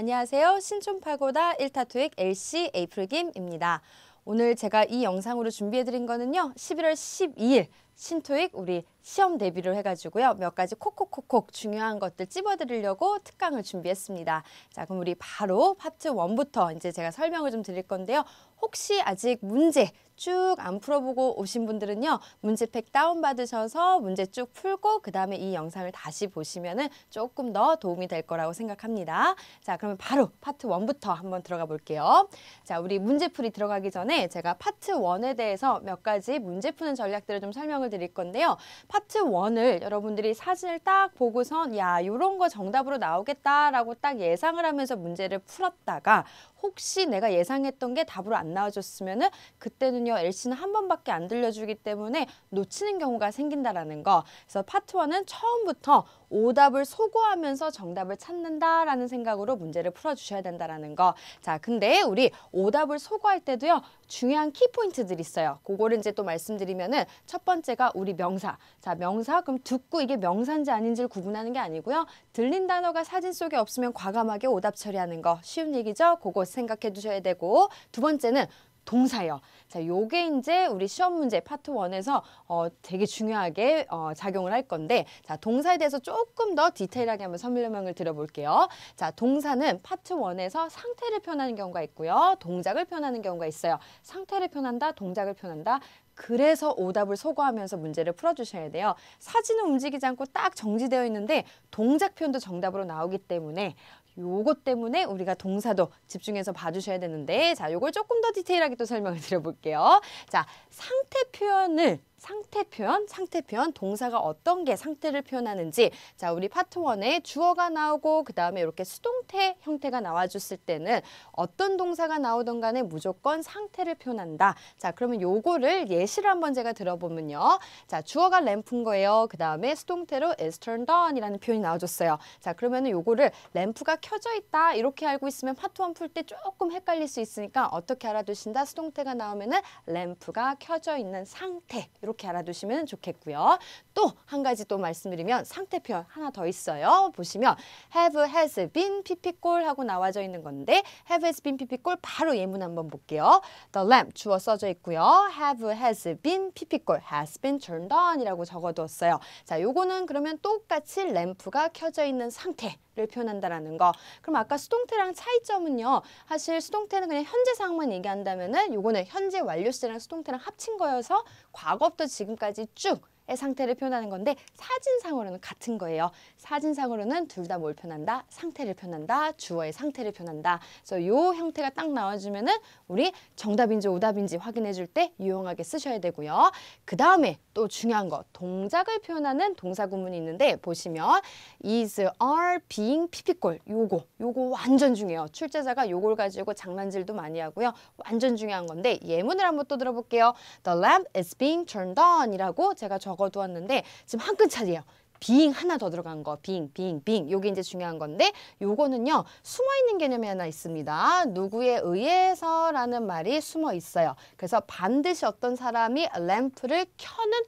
안녕하세요. 신촌파고다 1타 토익 LC 에이프릴김입니다. 오늘 제가 이 영상으로 준비해드린 거는요. 11월 12일 신토익 우리 시험 대비를 해가지고요. 몇 가지 콕콕콕콕 중요한 것들 찝어드리려고 특강을 준비했습니다. 자, 그럼 우리 바로 파트 원부터 이제 제가 설명을 좀 드릴 건데요. 혹시 아직 문제 쭉 안 풀어보고 오신 분들은요. 문제팩 다운받으셔서 문제 쭉 풀고 그 다음에 이 영상을 다시 보시면 은 조금 더 도움이 될 거라고 생각합니다. 자, 그러면 바로 파트 one부터 한번 들어가 볼게요. 자, 우리 문제풀이 들어가기 전에 제가 파트 one에 대해서 몇 가지 문제 푸는 전략들을 좀 설명을 드릴 건데요. 파트 one을 여러분들이 사진을 딱 보고선 야, 요런 거 정답으로 나오겠다라고 딱 예상을 하면서 문제를 풀었다가 혹시 내가 예상했던 게 답으로 안 나와줬으면은 그때는요 LC는 한 번밖에 안 들려주기 때문에 놓치는 경우가 생긴다라는 거. 그래서 파트 one은 처음부터 오답을 소구하면서 정답을 찾는다라는 생각으로 문제를 풀어주셔야 된다라는 거. 자, 근데 우리 오답을 소구할 때도요 중요한 키 포인트들이 있어요. 그거를 이제 또 말씀드리면은 첫 번째가 우리 명사. 자, 명사 그럼 듣고 이게 명사인지 아닌지를 구분하는 게 아니고요. 들린 단어가 사진 속에 없으면 과감하게 오답 처리하는 거 쉬운 얘기죠. 그거 생각해 두셔야 되고 두 번째는 동사요. 자, 요게 이제 우리 시험 문제 파트 원에서 어, 되게 중요하게 어, 작용을 할 건데 자, 동사에 대해서 조금 더 디테일하게 한번 설명을 드려볼게요. 자, 동사는 파트 원에서 상태를 표현하는 경우가 있고요. 동작을 표현하는 경우가 있어요. 상태를 표현한다, 동작을 표현한다. 그래서 오답을 소거하면서 문제를 풀어주셔야 돼요. 사진은 움직이지 않고 딱 정지되어 있는데 동작 표현도 정답으로 나오기 때문에 요것 때문에 우리가 동사도 집중해서 봐주셔야 되는데 자 요걸 조금 더 디테일하게 또 설명을 드려볼게요. 자 상태 표현을 상태 표현, 상태 표현, 동사가 어떤 게 상태를 표현하는지 자 우리 파트 one에 주어가 나오고 그 다음에 이렇게 수동태 형태가 나와줬을 때는 어떤 동사가 나오던 간에 무조건 상태를 표현한다. 자 그러면 요거를 예시를 한번 제가 들어보면요. 자 주어가 램프인 거예요. 그 다음에 수동태로 is turned on 이라는 표현이 나와줬어요. 자 그러면 은 요거를 램프가 켜져 있다 이렇게 알고 있으면 파트 one 풀 때 조금 헷갈릴 수 있으니까 어떻게 알아두신다? 수동태가 나오면 은 램프가 켜져 있는 상태 이렇게 알아두시면 좋겠고요. 또 한 가지 또 말씀드리면 상태 표현 하나 더 있어요. 보시면 have, has been, pp골 하고 나와져 있는 건데 have, has been, pp골 바로 예문 한번 볼게요. The lamp 주어 써져 있고요. have, has been, pp골 has been turned on 이라고 적어두었어요. 자, 요거는 그러면 똑같이 램프가 켜져 있는 상태 를 표현한다라는 거. 그럼 아까 수동태랑 차이점은요. 사실 수동태는 그냥 현재 상황만 얘기한다면은 요거는 현재 완료 시제랑 수동태랑 합친 거여서 과거부터 지금까지 쭉의 상태를 표현하는 건데 사진상으로는 같은 거예요. 사진상으로는 둘 다 뭘 표현한다? 상태를 표현한다. 주어의 상태를 표현한다. 그래서 요 형태가 딱 나와주면은 우리 정답인지 오답인지 확인해 줄 때 유용하게 쓰셔야 되고요. 그 다음에 또 중요한 거 동작을 표현하는 동사 구문이 있는데 보시면 is, are, being, pp골 요거 요거 완전 중요해요. 출제자가 요걸 가지고 장난질도 많이 하고요. 완전 중요한 건데 예문을 한번 또 들어볼게요. The lamp is being turned on 이라고 제가 적어 적어두었는데 지금 한 끗 차이에요. 빙 하나 더 들어간 거, 빙, 빙, 빙. 요게 이제 중요한 건데 요거는요. 숨어 있는 개념이 하나 있습니다. 누구에 의해서라는 말이 숨어 있어요. 그래서 반드시 어떤 사람이 램프를 켜는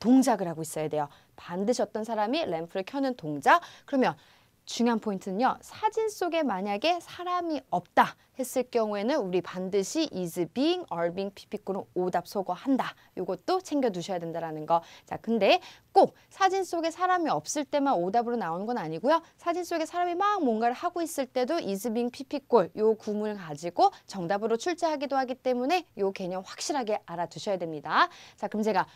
동작을 하고 있어야 돼요. 반드시 어떤 사람이 램프를 켜는 동작. 그러면 중요한 포인트는요. 사진 속에 만약에 사람이 없다 했을 경우에는 우리 반드시 is being, are being, pp꼴은 오답 소거한다. 이것도 챙겨 두셔야 된다는 거. 자, 근데 꼭 사진 속에 사람이 없을 때만 오답으로 나오는 건 아니고요. 사진 속에 사람이 막 뭔가를 하고 있을 때도 is being, pp꼴 요 구문을 가지고 정답으로 출제하기도 하기 때문에 요 개념 확실하게 알아두셔야 됩니다. 자, 그럼 제가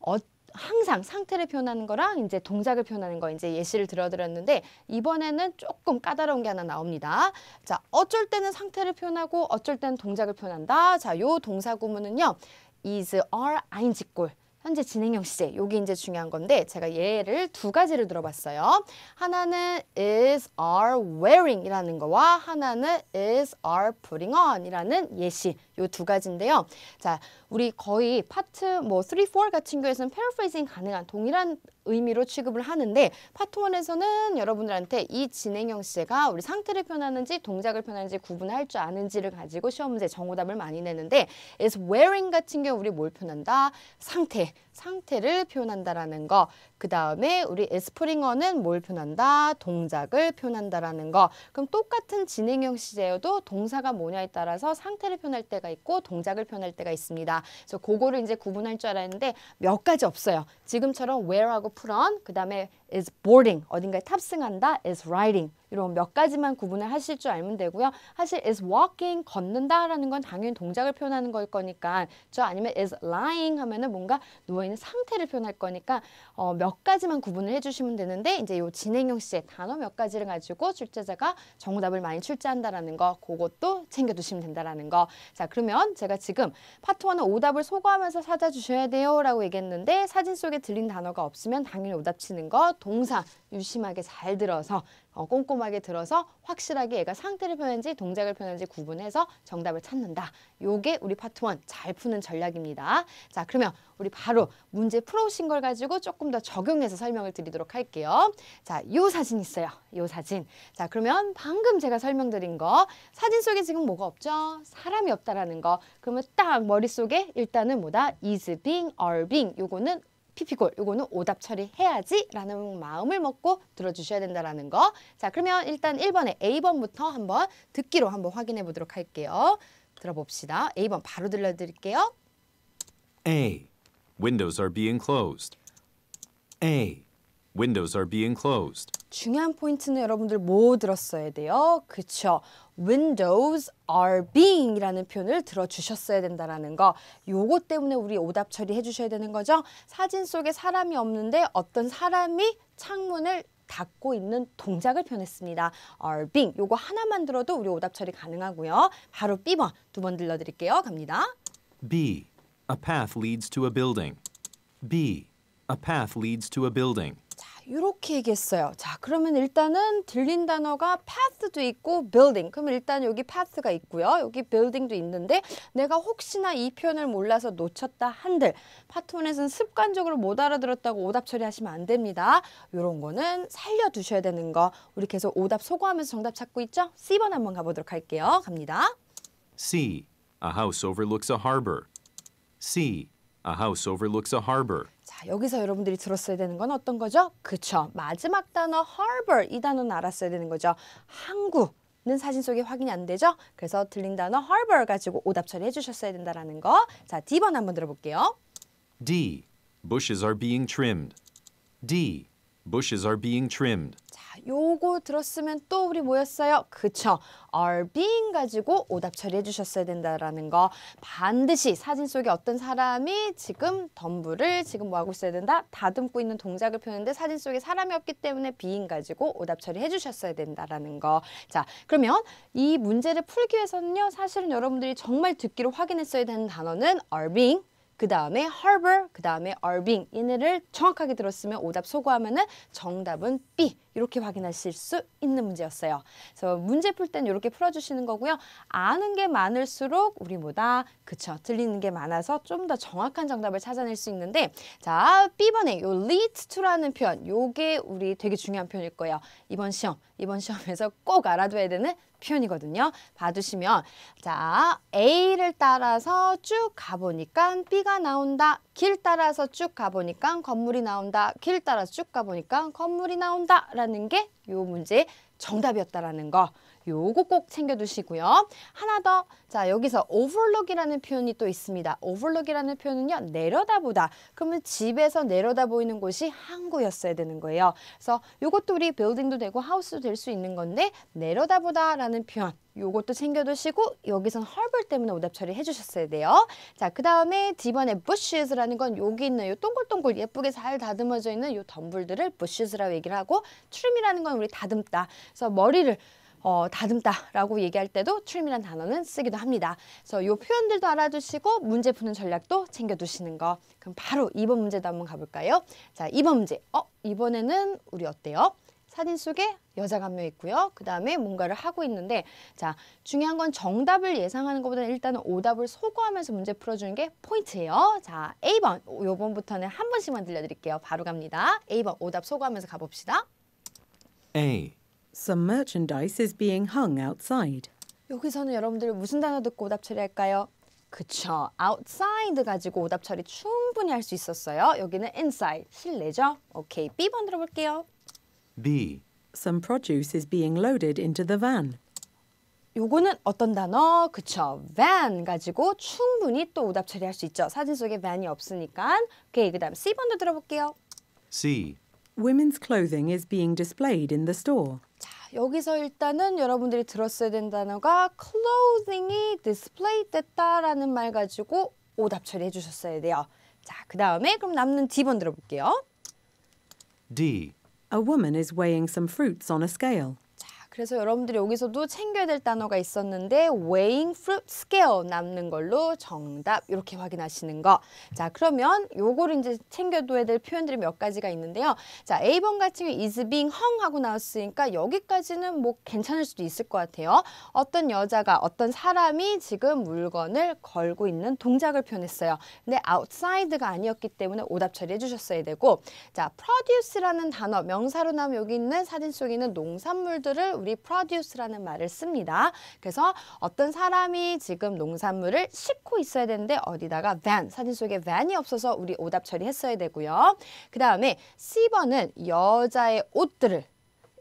어 항상 상태를 표현하는 거랑 이제 동작을 표현하는 거 이제 예시를 들어드렸는데 이번에는 조금 까다로운 게 하나 나옵니다. 자, 어쩔 때는 상태를 표현하고 어쩔 때는 동작을 표현한다. 자, 요 동사 구문은요. is, are, ing골. 현재 진행형 시제 요게 이제 중요한 건데 제가 예를 두 가지를 들어봤어요. 하나는 is are wearing 이라는 거와 하나는 is are putting on 이라는 예시 요 두 가지인데요. 자 우리 거의 파트 뭐 3, 4 같은 경우에서는 paraphrasing 가능한 동일한 의미로 취급을 하는데 파트 1에서는 여러분들한테 이 진행형 시제가 우리 상태를 표현하는지 동작을 표현하는지 구분할 줄 아는지를 가지고 시험 문제 정오답을 많이 내는데 is wearing 같은 경우 우리 뭘 표현한다? 상태, 상태를 표현한다라는 거. 그 다음에 우리 에스프링어는 뭘 표현한다? 동작을 표현한다라는 거. 그럼 똑같은 진행형 시제여도 동사가 뭐냐에 따라서 상태를 표현할 때가 있고 동작을 표현할 때가 있습니다. 그래서 그거를 이제 구분할 줄 알았는데 몇 가지 없어요. 지금처럼 where하고 put on, 그 다음에 is boarding, 어딘가에 탑승한다, is riding. 이런 몇 가지만 구분을 하실 줄 알면 되고요. 사실 is walking, 걷는다라는 건 당연히 동작을 표현하는 걸 거니까 저 아니면 is lying 하면은 뭔가 누워있는 상태를 표현할 거니까 어, 몇 가지만 구분을 해주시면 되는데 이제 요 진행형 시제 단어 몇 가지를 가지고 출제자가 정답을 많이 출제한다라는 거 그것도 챙겨두시면 된다라는 거. 자 그러면 제가 지금 파트 1은 오답을 소거하면서 찾아주셔야 돼요 라고 얘기했는데 사진 속에 들린 단어가 없으면 당연히 오답 치는 거 동사 유심하게 잘 들어서 어, 꼼꼼하게 들어서 확실하게 얘가 상태를 표현한지 동작을 표현한지 구분해서 정답을 찾는다. 요게 우리 파트 1잘 푸는 전략입니다. 자 그러면 우리 바로 문제 풀어오신 걸 가지고 조금 더 적용해서 설명을 드리도록 할게요. 자, 요 사진 있어요. 요 사진. 자, 그러면 방금 제가 설명드린 거 사진 속에 지금 뭐가 없죠? 사람이 없다라는 거. 그러면 딱 머릿속에 일단은 뭐다? is being, are being. 요거는 피피골 요거는 오답 처리해야지 라는 마음을 먹고 들어주셔야 된다라는 거. 자 그러면 일단 1번에 A번부터 한번 듣기로 한번 확인해 보도록 할게요. 들어봅시다. A번 바로 들려드릴게요. A. Windows are being closed. A. Windows are being closed. 중요한 포인트는 여러분들 뭐 들었어야 돼요? 그쵸. Windows are being 이라는 표현을 들어주셨어야 된다라는 거. 요거 때문에 우리 오답 처리해 주셔야 되는 거죠. 사진 속에 사람이 없는데 어떤 사람이 창문을 닫고 있는 동작을 표현했습니다. are being 요거 하나만 들어도 우리 오답 처리 가능하고요. 바로 B번 두 번 들려드릴게요. 갑니다. B. A path leads to a building. B. A path leads to a building. 자, 이렇게 얘기했어요. 자, 그러면 일단은 들린 단어가 path도 있고 building. 그러면 일단 여기 path가 있고요. 여기 building도 있는데 내가 혹시나 이 표현을 몰라서 놓쳤다 한들 파트 1에서는 습관적으로 못 알아들었다고 오답 처리하시면 안 됩니다. 이런 거는 살려두셔야 되는 거. 우리 계속 오답 소거하면서 정답 찾고 있죠? C번 한번 가보도록 할게요. 갑니다. C. A house overlooks a harbor. C. A house overlooks a harbor. 자, 여기서 여러분들이 들었어야 되는 건 어떤 거죠? 그쵸. 마지막 단어 harbor 이 단어는 알았어야 되는 거죠. 항구 는 사진 속에 확인이 안 되죠? 그래서 들린 단어 harbor 가지고 오답 처리해 주셨어야 된다라는 거. 자, D번 한번 들어볼게요. D. Bushes are being trimmed. D. Bushes are being trimmed. 자, 요거 들었으면 또 우리 뭐였어요? 그쵸. are being 가지고 오답 처리해 주셨어야 된다라는 거. 반드시 사진 속에 어떤 사람이 지금 덤불을 지금 뭐 하고 있어야 된다? 다듬고 있는 동작을 표현했는데 사진 속에 사람이 없기 때문에 being 가지고 오답 처리해 주셨어야 된다라는 거. 자, 그러면 이 문제를 풀기 위해서는요. 사실은 여러분들이 정말 듣기로 확인했어야 되는 단어는 are being 그 다음에 harbor, 그 다음에 are being 얘네를 정확하게 들었으면 오답 소거하면은 정답은 B 이렇게 확인하실 수 있는 문제였어요. 그래서 문제 풀 땐 이렇게 풀어주시는 거고요. 아는 게 많을수록 우리 보다 그쵸 들리는 게 많아서 좀 더 정확한 정답을 찾아낼 수 있는데 자 B번에 요 lead to라는 표현 요게 우리 되게 중요한 표현일 거예요. 이번 시험 이번 시험에서 꼭 알아둬야 되는 표현이거든요. 봐두시면 자 A를 따라서 쭉 가보니까 B가 나온다. 길 따라서 쭉 가보니까 건물이 나온다. 길 따라서 쭉 가보니까 건물이 나온다. 라는 게 요 문제의 정답이었다라는 거. 요거 꼭 챙겨두시고요. 하나 더. 자, 여기서 overlook이라는 표현이 또 있습니다. overlook이라는 표현은요. 내려다보다. 그러면 집에서 내려다 보이는 곳이 항구였어야 되는 거예요. 그래서 요것도 우리 building도 되고 house도 될 수 있는 건데 내려다보다라는 표현. 요것도 챙겨두시고 여기선 harbor 때문에 오답 처리해 주셨어야 돼요. 자, 그 다음에 D번에 bushes라는 건 여기 있는 요 동글동글 예쁘게 잘 다듬어져 있는 요 덤불들을 bushes라고 얘기를 하고 trim이라는 건 우리 다듬다. 그래서 머리를 어, 다듬다라고 얘기할 때도 trim이라는 단어는 쓰기도 합니다. 그래서 이 표현들도 알아두시고 문제 푸는 전략도 챙겨두시는 거. 그럼 바로 2번 문제도 한번 가볼까요? 자, 2번 문제. 어, 이번에는 우리 어때요? 사진 속에 여자가 한 명 있고요. 그 다음에 뭔가를 하고 있는데 자 중요한 건 정답을 예상하는 것보다는 일단은 오답을 소거하면서 문제 풀어주는 게 포인트예요. 자 A번 요번부터는 한 번씩만 들려드릴게요. 바로 갑니다. A번 오답 소거하면서 가봅시다. A. Some merchandise is being hung outside. 여기서는 여러분들 무슨 단어 듣고 오답 처리할까요? 그쵸. outside 가지고 오답 처리 충분히 할 수 있었어요. 여기는 inside, 실내죠? 오케이. B번 들어볼게요. B. Some produce is being loaded into the van. 요거는 어떤 단어? 그쵸. van 가지고 충분히 또 오답 처리할 수 있죠. 사진 속에 van이 없으니까. 오케이. 그 다음 C번도 들어볼게요. C. Women's clothing is being displayed in the store. 자, 여기서 일단은 여러분들이 들었어야 되는 단어가 clothing이 display 됐다라는 말 가지고 오답 처리해 주셨어야 돼요. 자, 그 다음에 그럼 남는 D번 들어볼게요. D. A woman is weighing some fruits on a scale. 자, 그래서 여러분들이 여기서도 챙겨야 될 단어가 있었는데 weighing fruit scale 남는 걸로 정답 이렇게 확인하시는 거. 자, 그러면 요거를 이제 챙겨둬야 될 표현들이 몇 가지가 있는데요. 자, A번 같은 경우 is being hung 하고 나왔으니까 여기까지는 뭐 괜찮을 수도 있을 것 같아요. 어떤 여자가 어떤 사람이 지금 물건을 걸고 있는 동작을 표현했어요. 근데 outside가 아니었기 때문에 오답 처리해 주셨어야 되고 자, produce라는 단어 명사로 나오면 여기 있는 사진 속에 있는 농산물들을 우리 produce라는 말을 씁니다. 그래서 어떤 사람이 지금 농산물을 싣고 있어야 되는데 어디다가 van, 사진 속에 van이 없어서 우리 오답 처리했어야 되고요. 그 다음에 C번은 여자의 옷들을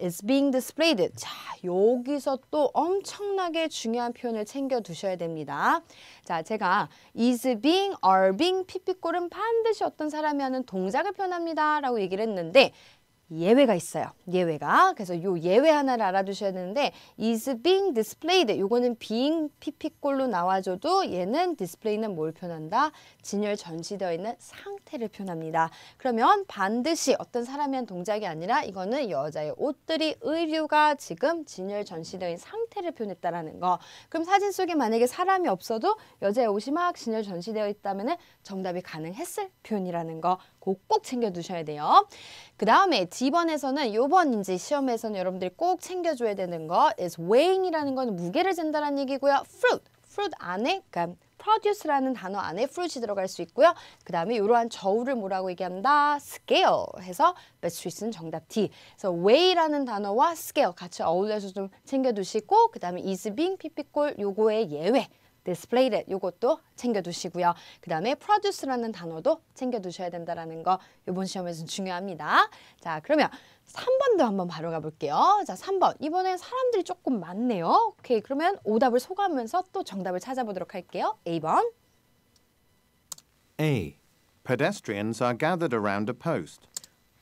is being displayed. 자, 여기서 또 엄청나게 중요한 표현을 챙겨 두셔야 됩니다. 자, 제가 is being, are being, pp꼴은 반드시 어떤 사람이 하는 동작을 표현합니다. 라고 얘기를 했는데 예외가 있어요. 예외가. 그래서 요 예외 하나를 알아두셔야 되는데 is being displayed. 요거는 being pp꼴로 나와줘도 얘는 display는 뭘 표현한다? 진열 전시되어 있는 상태를 표현합니다. 그러면 반드시 어떤 사람이 한 동작이 아니라 이거는 여자의 옷들이 의류가 지금 진열 전시되어 있는 상태를 표현했다라는 거. 그럼 사진 속에 만약에 사람이 없어도 여자의 옷이 막 진열 전시되어 있다면 정답이 가능했을 표현이라는 거. 꼭꼭 챙겨두셔야 돼요. 그 다음에 D번에서는 요번 이제 시험에서는 여러분들이 꼭 챙겨줘야 되는 거 is weighing이라는 건 무게를 잰다는 얘기고요. fruit, fruit 안에 그러니까 produce라는 단어 안에 fruit이 들어갈 수 있고요. 그 다음에 이러한 저울을 뭐라고 얘기한다? scale 해서 있는 정답 D. 그래서 weigh라는 단어와 scale 같이 어울려서 좀 챙겨두시고 그 다음에 is being, pp꼴 요거의 예외. Displayed 요것도 챙겨두시고요. 그 다음에 produce라는 단어도 챙겨두셔야 된다라는 거 이번 시험에서는 중요합니다. 자 그러면 3번도 한번 바로 가볼게요. 자 3번 이번에 사람들이 조금 많네요. 오케이 그러면 오답을 소개하면서 또 정답을 찾아보도록 할게요. A번 A. Pedestrians are gathered around a post.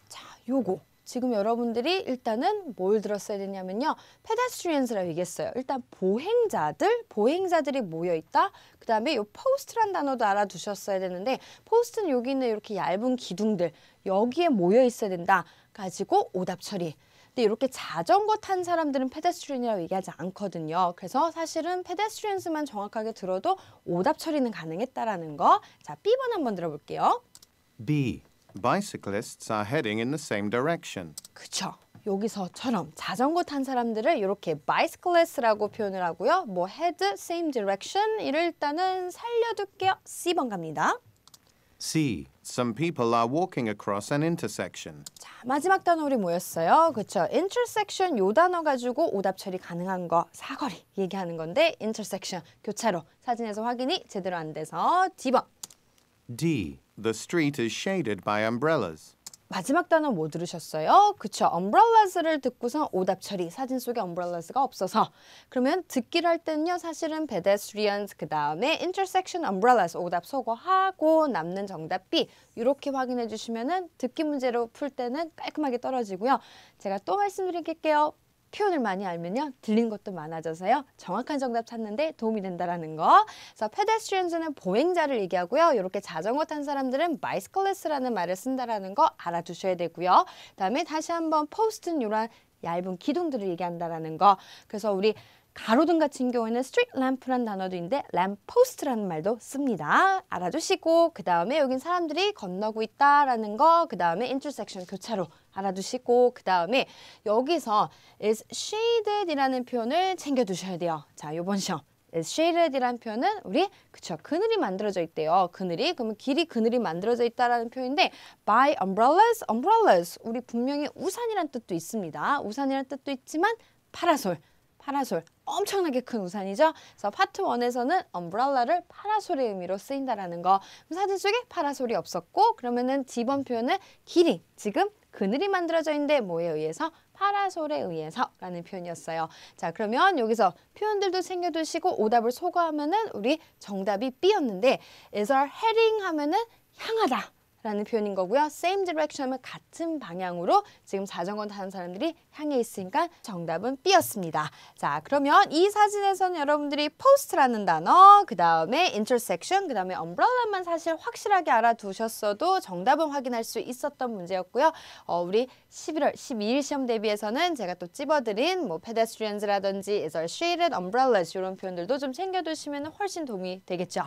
자 요거 지금 여러분들이 일단은 뭘 들었어야 되냐면요. pedestrians라고 얘기했어요. 일단 보행자들, 보행자들이 모여 있다. 그 다음에 요 post란 단어도 알아두셨어야 되는데 post는 여기 있는 이렇게 얇은 기둥들 여기에 모여 있어야 된다. 가지고 오답 처리. 근데 이렇게 자전거 탄 사람들은 pedestrian이라고 얘기하지 않거든요. 그래서 사실은 pedestrians만 정확하게 들어도 오답 처리는 가능했다라는 거. 자, B번 한번 들어볼게요. B. Bicyclists are heading in the same direction. 그쵸. 여기서처럼 자전거 탄 사람들을 이렇게 bicyclist라고 표현을 하고요. 뭐 head, same direction 이를 일단은 살려둘게요. C번 갑니다. C. Some people are walking across an intersection. 자, 마지막 단어 우리 뭐였어요? 그쵸. intersection 요 단어 가지고 오답 처리 가능한 거 사거리 얘기하는 건데 intersection 교차로 사진에서 확인이 제대로 안 돼서 D번 D. The street is shaded by umbrellas. 마지막 단어 뭐 들으셨어요? 그쵸. umbrella스를 듣고서 오답 처리. 사진 속에 umbrella스가 없어서. 그러면 듣기를 할 때는요. 사실은 pedestrians 그 다음에 intersection umbrellas 오답 소거하고 남는 정답 B 이렇게 확인해 주시면은 듣기 문제로 풀 때는 깔끔하게 떨어지고요. 제가 또 말씀드릴게요. 표현을 많이 알면요. 들리는 것도 많아져서요. 정확한 정답 찾는데 도움이 된다라는 거. 그래서 pedestrians는 보행자를 얘기하고요. 이렇게 자전거 탄 사람들은 bicyclist라는 말을 쓴다라는 거 알아두셔야 되고요. 그다음에 다시 한번 post는 이런 얇은 기둥들을 얘기한다라는 거. 그래서 우리 가로등 같은 경우에는 street lamp라는 단어도 있는데 post라는 말도 씁니다. 알아두시고 그 다음에 여긴 사람들이 건너고 있다라는 거, 그 다음에 intersection 교차로 알아두시고 그 다음에 여기서 is shaded이라는 표현을 챙겨두셔야 돼요. 자, 요번 시험. is shaded이라는 표현은 우리 그쵸 그늘이 만들어져 있대요. 그늘이 그러면 길이 그늘이 만들어져 있다라는 표현인데 by umbrellas, umbrellas 우리 분명히 우산이란 뜻도 있습니다. 우산이란 뜻도 있지만 파라솔 파라솔 엄청나게 큰 우산이죠. 그래서 파트 1에서는 umbrel라를 파라솔의 의미로 쓰인다라는 거. 사진 속에 파라솔이 없었고 그러면은 D번 표현은 길이 지금 그늘이 만들어져 있는데 뭐에 의해서 파라솔에 의해서라는 표현이었어요. 자, 그러면 여기서 표현들도 챙겨두시고 오답을 소거하면은 우리 정답이 B였는데 is our heading 하면은 향하다. 라는 표현인 거고요. same direction 하면 같은 방향으로 지금 자전거 타는 사람들이 향해 있으니까 정답은 B였습니다. 자, 그러면 이 사진에서는 여러분들이 post라는 단어, 그 다음에 intersection, 그 다음에 umbrella만 사실 확실하게 알아두셨어도 정답은 확인할 수 있었던 문제였고요. 어, 우리 11월 12일 시험 대비해서는 제가 또 찝어드린 뭐 pedestrians라든지 is our shaded umbrellas 이런 표현들도 좀 챙겨두시면 훨씬 도움이 되겠죠.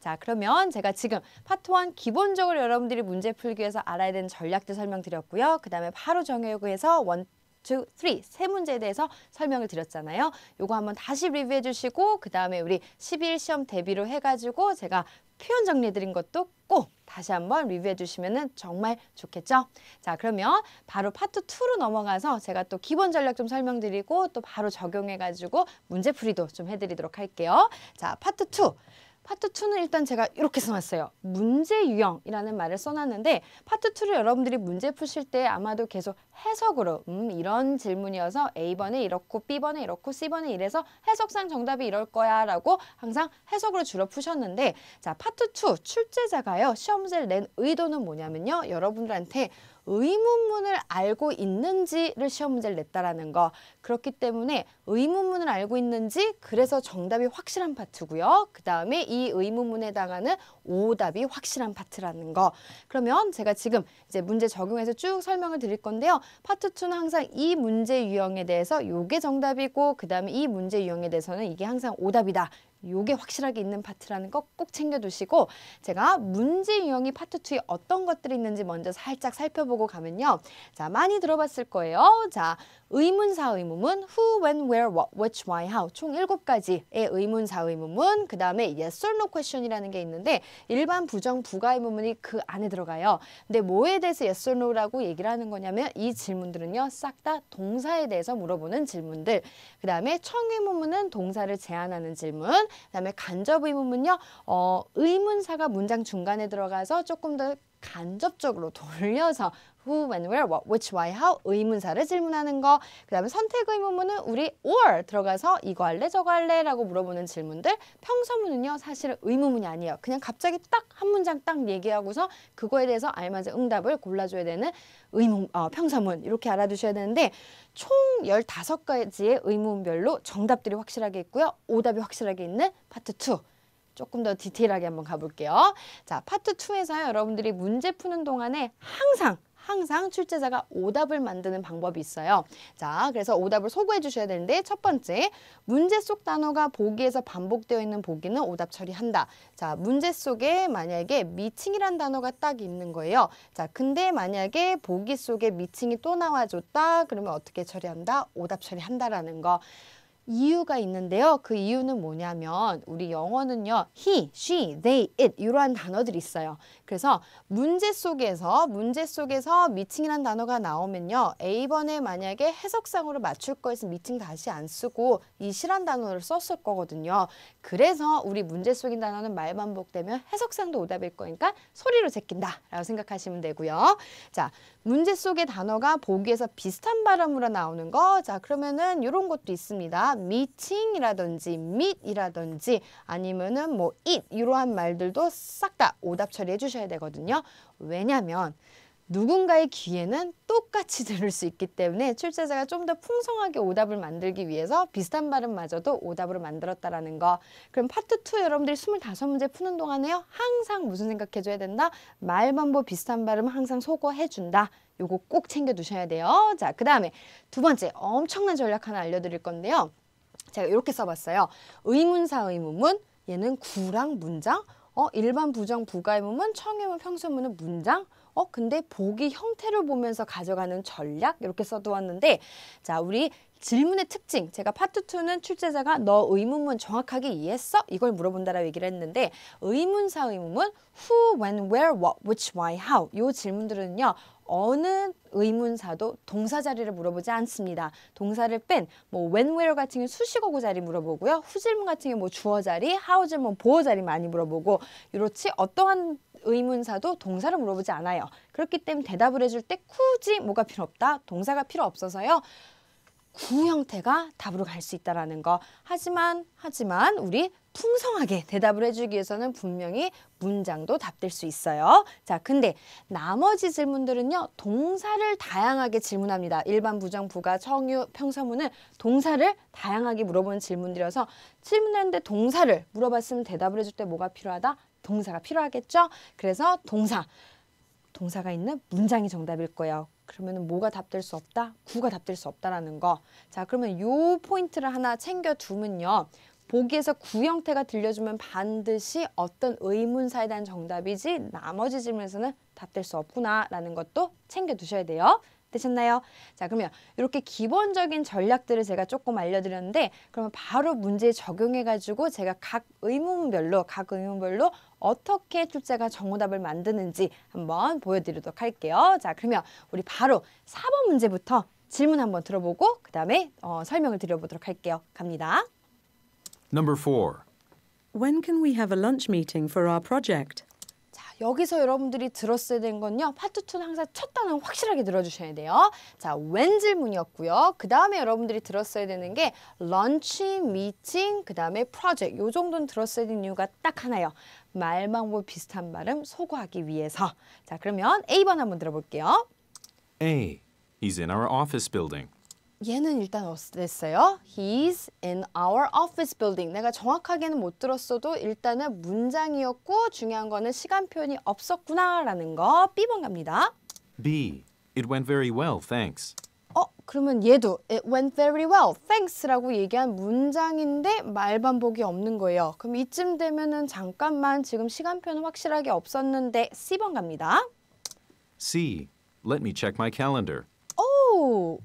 자, 그러면 제가 지금 파트 1 기본적으로 여러분들 이 문제 풀기 위해서 알아야 되는 전략들 설명드렸고요. 그 다음에 바로 정해구에서 원, two, three 세 문제에 대해서 설명을 드렸잖아요. 요거 한번 다시 리뷰해 주시고 그 다음에 우리 12일 시험 대비로 해가지고 제가 표현 정리해 드린 것도 꼭 다시 한번 리뷰해 주시면 정말 좋겠죠? 자 그러면 바로 파트 2로 넘어가서 제가 또 기본 전략 좀 설명드리고 또 바로 적용해가지고 문제풀이도 좀 해드리도록 할게요. 자 파트 2. 파트 2는 일단 제가 이렇게 써놨어요. 문제 유형이라는 말을 써놨는데 파트 2를 여러분들이 문제 푸실 때 아마도 계속 해석으로 음 이런 질문이어서 A번에 이렇고 B번에 이렇고 C번에 이래서 해석상 정답이 이럴 거야 라고 항상 해석으로 주로 푸셨는데 자 파트 2 출제자가요. 시험 문제를 낸 의도는 뭐냐면요. 여러분들한테 의문문을 알고 있는지를 시험 문제를 냈다라는 거. 그렇기 때문에 의문문을 알고 있는지 그래서 정답이 확실한 파트고요. 그 다음에 이 의문문에 해당하는 오답이 확실한 파트라는 거. 그러면 제가 지금 이제 문제 적용해서 쭉 설명을 드릴 건데요. 파트 2는 항상 이 문제 유형에 대해서 요게 정답이고 그 다음에 이 문제 유형에 대해서는 이게 항상 오답이다. 요게 확실하게 있는 파트라는 거 꼭 챙겨두시고 제가 문제 유형이 파트 2에 어떤 것들이 있는지 먼저 살짝 살펴보고 가면요. 자, 많이 들어봤을 거예요. 자, 의문사 의문문 who, when, where, what, which, why, how 총 7가지의 의문사 의문문 그 다음에 yes or no question이라는 게 있는데 일반 부정 부가 의문문이 그 안에 들어가요. 근데 뭐에 대해서 yes or no라고 얘기를 하는 거냐면 이 질문들은요. 싹 다 동사에 대해서 물어보는 질문들 그 다음에 청의문문은 동사를 제한하는 질문 그 다음에 간접 의문문요. 어, 의문사가 문장 중간에 들어가서 조금 더 간접적으로 돌려서 who, when, where, what, which, why, how 의문사를 질문하는 거. 그 다음에 선택 의문문은 우리 or 들어가서 이거 할래 저거 할래 라고 물어보는 질문들. 평서문은요 사실은 의문문이 아니에요. 그냥 갑자기 딱 한 문장 딱 얘기하고서 그거에 대해서 알맞은 응답을 골라줘야 되는 의문, 어, 평서문 이렇게 알아두셔야 되는데 총 15가지의 의문별로 정답들이 확실하게 있고요. 오답이 확실하게 있는 파트 2. 조금 더 디테일하게 한번 가볼게요. 자, 파트 2에서 여러분들이 문제 푸는 동안에 항상 항상 출제자가 오답을 만드는 방법이 있어요. 자, 그래서 오답을 소구해 주셔야 되는데 첫 번째, 문제 속 단어가 보기에서 반복되어 있는 보기는 오답 처리한다. 자, 문제 속에 만약에 미팅이란 단어가 딱 있는 거예요. 자, 근데 만약에 보기 속에 미팅이 또 나와줬다. 그러면 어떻게 처리한다? 오답 처리한다라는 거. 이유가 있는데요. 그 이유는 뭐냐면 우리 영어는요. he, she, they, it 이러한 단어들이 있어요. 그래서 문제 속에서 문제 속에서 미팅이란 단어가 나오면요. A번에 만약에 해석상으로 맞출 거에서 미팅 다시 안 쓰고 이 시란 단어를 썼을 거거든요. 그래서 우리 문제 속인 단어는 말 반복되면 해석상도 오답일 거니까 소리로 제낀다 라고 생각하시면 되고요. 자, 문제 속의 단어가 보기에서 비슷한 발음으로 나오는 거. 자, 그러면은 이런 것도 있습니다. 미팅이라든지 meet이라든지 아니면은 뭐 it 이러한 말들도 싹 다 오답 처리해 주셔야 되거든요. 왜냐면 누군가의 귀에는 똑같이 들을 수 있기 때문에 출제자가 좀 더 풍성하게 오답을 만들기 위해서 비슷한 발음마저도 오답으로 만들었다라는 거. 그럼 파트 2 여러분들이 25문제 푸는 동안에요. 항상 무슨 생각해줘야 된다? 말반복 비슷한 발음 항상 소거해준다. 요거 꼭 챙겨두셔야 돼요. 자, 그 다음에 두 번째 엄청난 전략 하나 알려드릴 건데요. 제가 이렇게 써봤어요. 의문사 의문문 얘는 구랑 문장. 어 일반 부정 부가 의문문 청의문 평소문은 문장. 어 근데 보기 형태를 보면서 가져가는 전략 이렇게 써두었는데 자 우리 질문의 특징 제가 파트 2는 출제자가 너 의문문 정확하게 이해했어? 이걸 물어본다라고 얘기를 했는데 의문사 의문문 who, when, where, what, which, why, how 요 질문들은요 어느 의문사도 동사 자리를 물어보지 않습니다. 동사를 뺀 뭐 when, where 같은 경우 수식어구 자리 물어보고요. 후질문 같은 경우 뭐 주어 자리, how 질문 보어 자리 많이 물어보고 이렇지 어떠한 의문사도 동사를 물어보지 않아요. 그렇기 때문에 대답을 해줄 때 굳이 뭐가 필요 없다. 동사가 필요 없어서요. 구 형태가 답으로 갈 수 있다라는 거. 하지만 하지만 우리 풍성하게 대답을 해주기 위해서는 분명히 문장도 답될 수 있어요. 자, 근데 나머지 질문들은요 동사를 다양하게 질문합니다. 일반 부정, 부가, 청유, 평서문은 동사를 다양하게 물어보는 질문들이어서 질문했는데 동사를 물어봤으면 대답을 해줄 때 뭐가 필요하다? 동사가 필요하겠죠? 그래서 동사. 동사가 있는 문장이 정답일 거예요. 그러면 뭐가 답될 수 없다? 구가 답될 수 없다라는 거. 자, 그러면 요 포인트를 하나 챙겨 두면요. 보기에서 구 형태가 들려주면 반드시 어떤 의문사에 대한 정답이지 나머지 질문에서는 답될 수 없구나라는 것도 챙겨 두셔야 돼요. 되셨나요? 자, 그러면 이렇게 기본적인 전략들을 제가 조금 알려드렸는데 그러면 바로 문제에 적용해가지고 제가 각 의문별로 각 의문별로 어떻게 출제가 정오답을 만드는지 한번 보여드리도록 할게요. 자, 그러면 우리 바로 4번 문제부터 질문 한번 들어보고 그 다음에 어, 설명을 드려보도록 할게요. 갑니다. Number 4. When can we have a lunch meeting for our project? 자, 여기서 여러분들이 들었어야 되는 건요. 파트 2는 항상 첫 단어는 확실하게 들어주셔야 돼요. 자, when 질문이었고요. 그 다음에 여러분들이 들었어야 되는 게 lunch, meeting, 그 다음에 project. 요 정도는 들었어야 되는 이유가 딱 하나요. 말방법 비슷한 발음 소거하기 위해서. 자, 그러면 A번 한번 들어볼게요. A. He's in our office building. 얘는 일단 어땠어요? He's in our office building. 내가 정확하게는 못 들었어도 일단은 문장이었고 중요한 거는 시간 표현이 없었구나라는 거. B번 갑니다. B. It went very well, thanks. 어, 그러면 얘도 it went very well, thanks라고 얘기한 문장인데 말 반복이 없는 거예요. 그럼 이쯤 되면은 잠깐만 지금 시간 표현 확실하게 없었는데 C번 갑니다. C. Let me check my calendar. 오!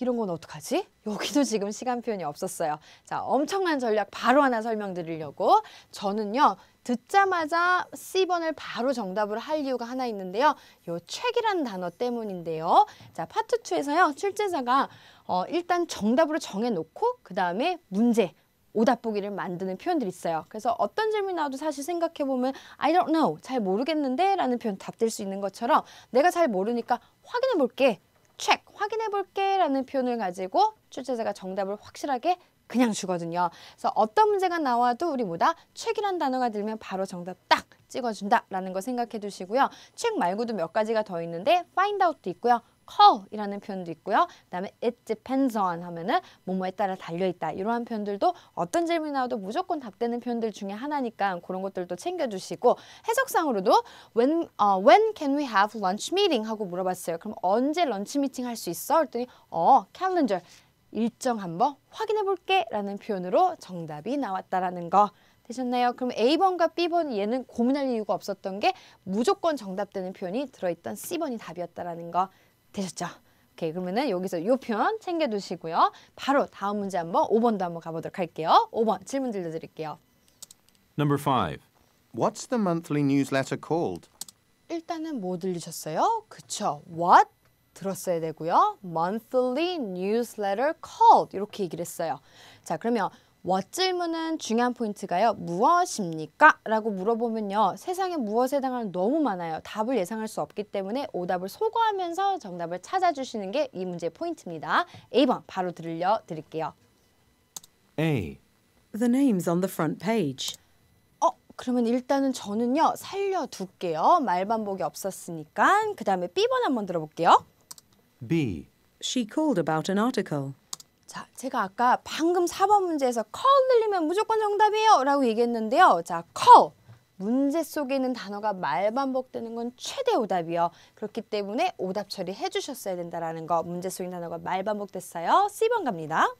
이런 건 어떡하지? 여기도 지금 시간 표현이 없었어요. 자, 엄청난 전략 바로 하나 설명드리려고 저는요. 듣자마자 C번을 바로 정답을 할 이유가 하나 있는데요. 요 책이라는 단어 때문인데요. 자, 파트 2에서요. 출제자가 어, 일단 정답으로 정해놓고 그 다음에 문제 오답 보기를 만드는 표현들이 있어요. 그래서 어떤 질문이 나와도 사실 생각해보면 I don't know, 잘 모르겠는데 라는 표현 답될 수 있는 것처럼 내가 잘 모르니까 확인해볼게, check, 확인해볼게 라는 표현을 가지고 출제자가 정답을 확실하게 그냥 주거든요. 그래서 어떤 문제가 나와도 우리 뭐다? 책이란 단어가 들면 바로 정답 딱 찍어준다라는 거 생각해 두시고요. 책 말고도 몇 가지가 더 있는데 find out도 있고요. Call이라는 표현도 있고요. 그다음에 it depends on 하면은 뭐뭐에 따라 달려 있다. 이러한 표현들도 어떤 질문이 나와도 무조건 답되는 표현들 중에 하나니까 그런 것들도 챙겨 주시고 해석상으로도 when 어, when can we have lunch meeting 하고 물어봤어요. 그럼 언제 런치 미팅 할 수 있어? 그랬더니 어, calendar 일정 한번 확인해 볼게 라는 표현으로 정답이 나왔다라는 거 되셨나요? 그럼 A번과 B번 얘는 고민할 이유가 없었던 게 무조건 정답되는 표현이 들어있던 C번이 답이었다라는 거 되셨죠? 오케이 그러면은 여기서 이 표현 챙겨두시고요. 바로 다음 문제 한번 5번도 한번 가보도록 할게요. 5번 질문 들려드릴게요. Number 5. What's the monthly newsletter called? 일단은 뭐 들리셨어요? 그쵸? What? 들었어야 되고요. Monthly newsletter called 이렇게 얘기를 했어요. 자 그러면 what 질문은 중요한 포인트가요. 무엇입니까? 라고 물어보면요. 세상에 무엇에 해당하는 너무 많아요. 답을 예상할 수 없기 때문에 오답을 소거하면서 정답을 찾아주시는 게 이 문제의 포인트입니다. A번 바로 들려 드릴게요. A. The name's on the front page. 어, 그러면 일단은 저는요. 살려둘게요. 말 반복이 없었으니까. 그 다음에 B번 한번 들어볼게요. B. She called about an article. 자, 제가 아까 방금 4번 문제에서 call 들리면 무조건 정답이에요 라고 얘기했는데요. 자, call. 문제 속에 있는 단어가 말 반복되는 건 최대 오답이요. 그렇기 때문에 오답 처리해 주셨어야 된다라는 거. 문제 속에 있는 단어가 말 반복됐어요. C번 갑니다.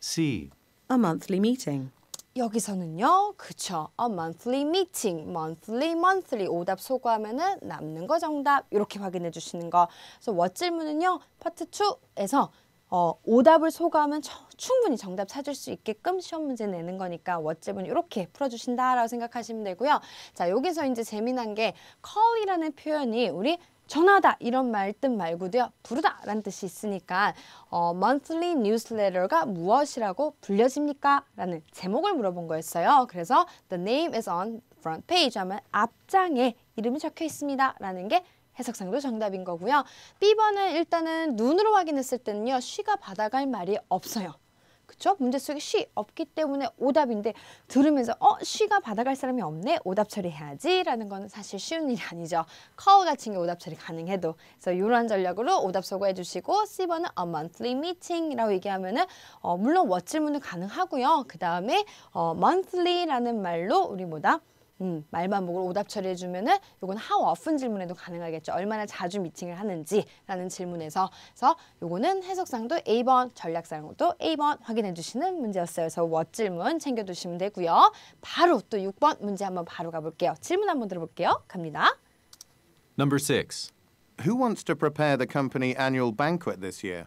C. A monthly meeting. 여기서는요, 그쵸. A monthly meeting, monthly, monthly 오답 소거하면은 남는 거 정답 이렇게 확인해 주시는 거. 그래서 what 질문은요, 파트 2에서 어, 오답을 소거하면 처- 충분히 정답 찾을 수 있게끔 시험 문제 내는 거니까 질문 이렇게 풀어주신다라고 생각하시면 되고요. 자, 여기서 이제 재미난 게 call이라는 표현이 우리 전화다 이런 말뜻 말고도요 부르다 라는 뜻이 있으니까 어, monthly newsletter가 무엇이라고 불려집니까? 라는 제목을 물어본 거였어요. 그래서 the name is on front page 하면 앞장에 이름이 적혀 있습니다. 라는 게 해석상도 정답인 거고요. B번은 일단은 눈으로 확인했을 때는요. she가 받아갈 말이 없어요. 그쵸? 문제 속에 she 없기 때문에 오답인데 들으면서 어? she가 받아갈 사람이 없네? 오답 처리해야지 라는 거는 사실 쉬운 일이 아니죠. call 같은 게 오답 처리 가능해도 그래서 이런 전략으로 오답 소거해 주시고 C번은 a monthly meeting 이라고 얘기하면 은 어, 물론 what 질문은 가능하고요. 그 다음에 어, monthly라는 말로 우리 뭐다? 음, 보고 오답 처리해 주면은 요건 how often 질문에도 가능하겠죠. 얼마나 자주 미팅을 하는지라는 질문에서 그래서 요거는 해석상도 A번, 전략상도 A번 확인해 주시는 문제였어요. 그래서 what 질문 챙겨 두시면 되고요. 바로 또 6번 문제 한번 바로 가 볼게요. 질문 한번 들어 볼게요. 갑니다. Number 6. Who wants to prepare the company annual banquet this year?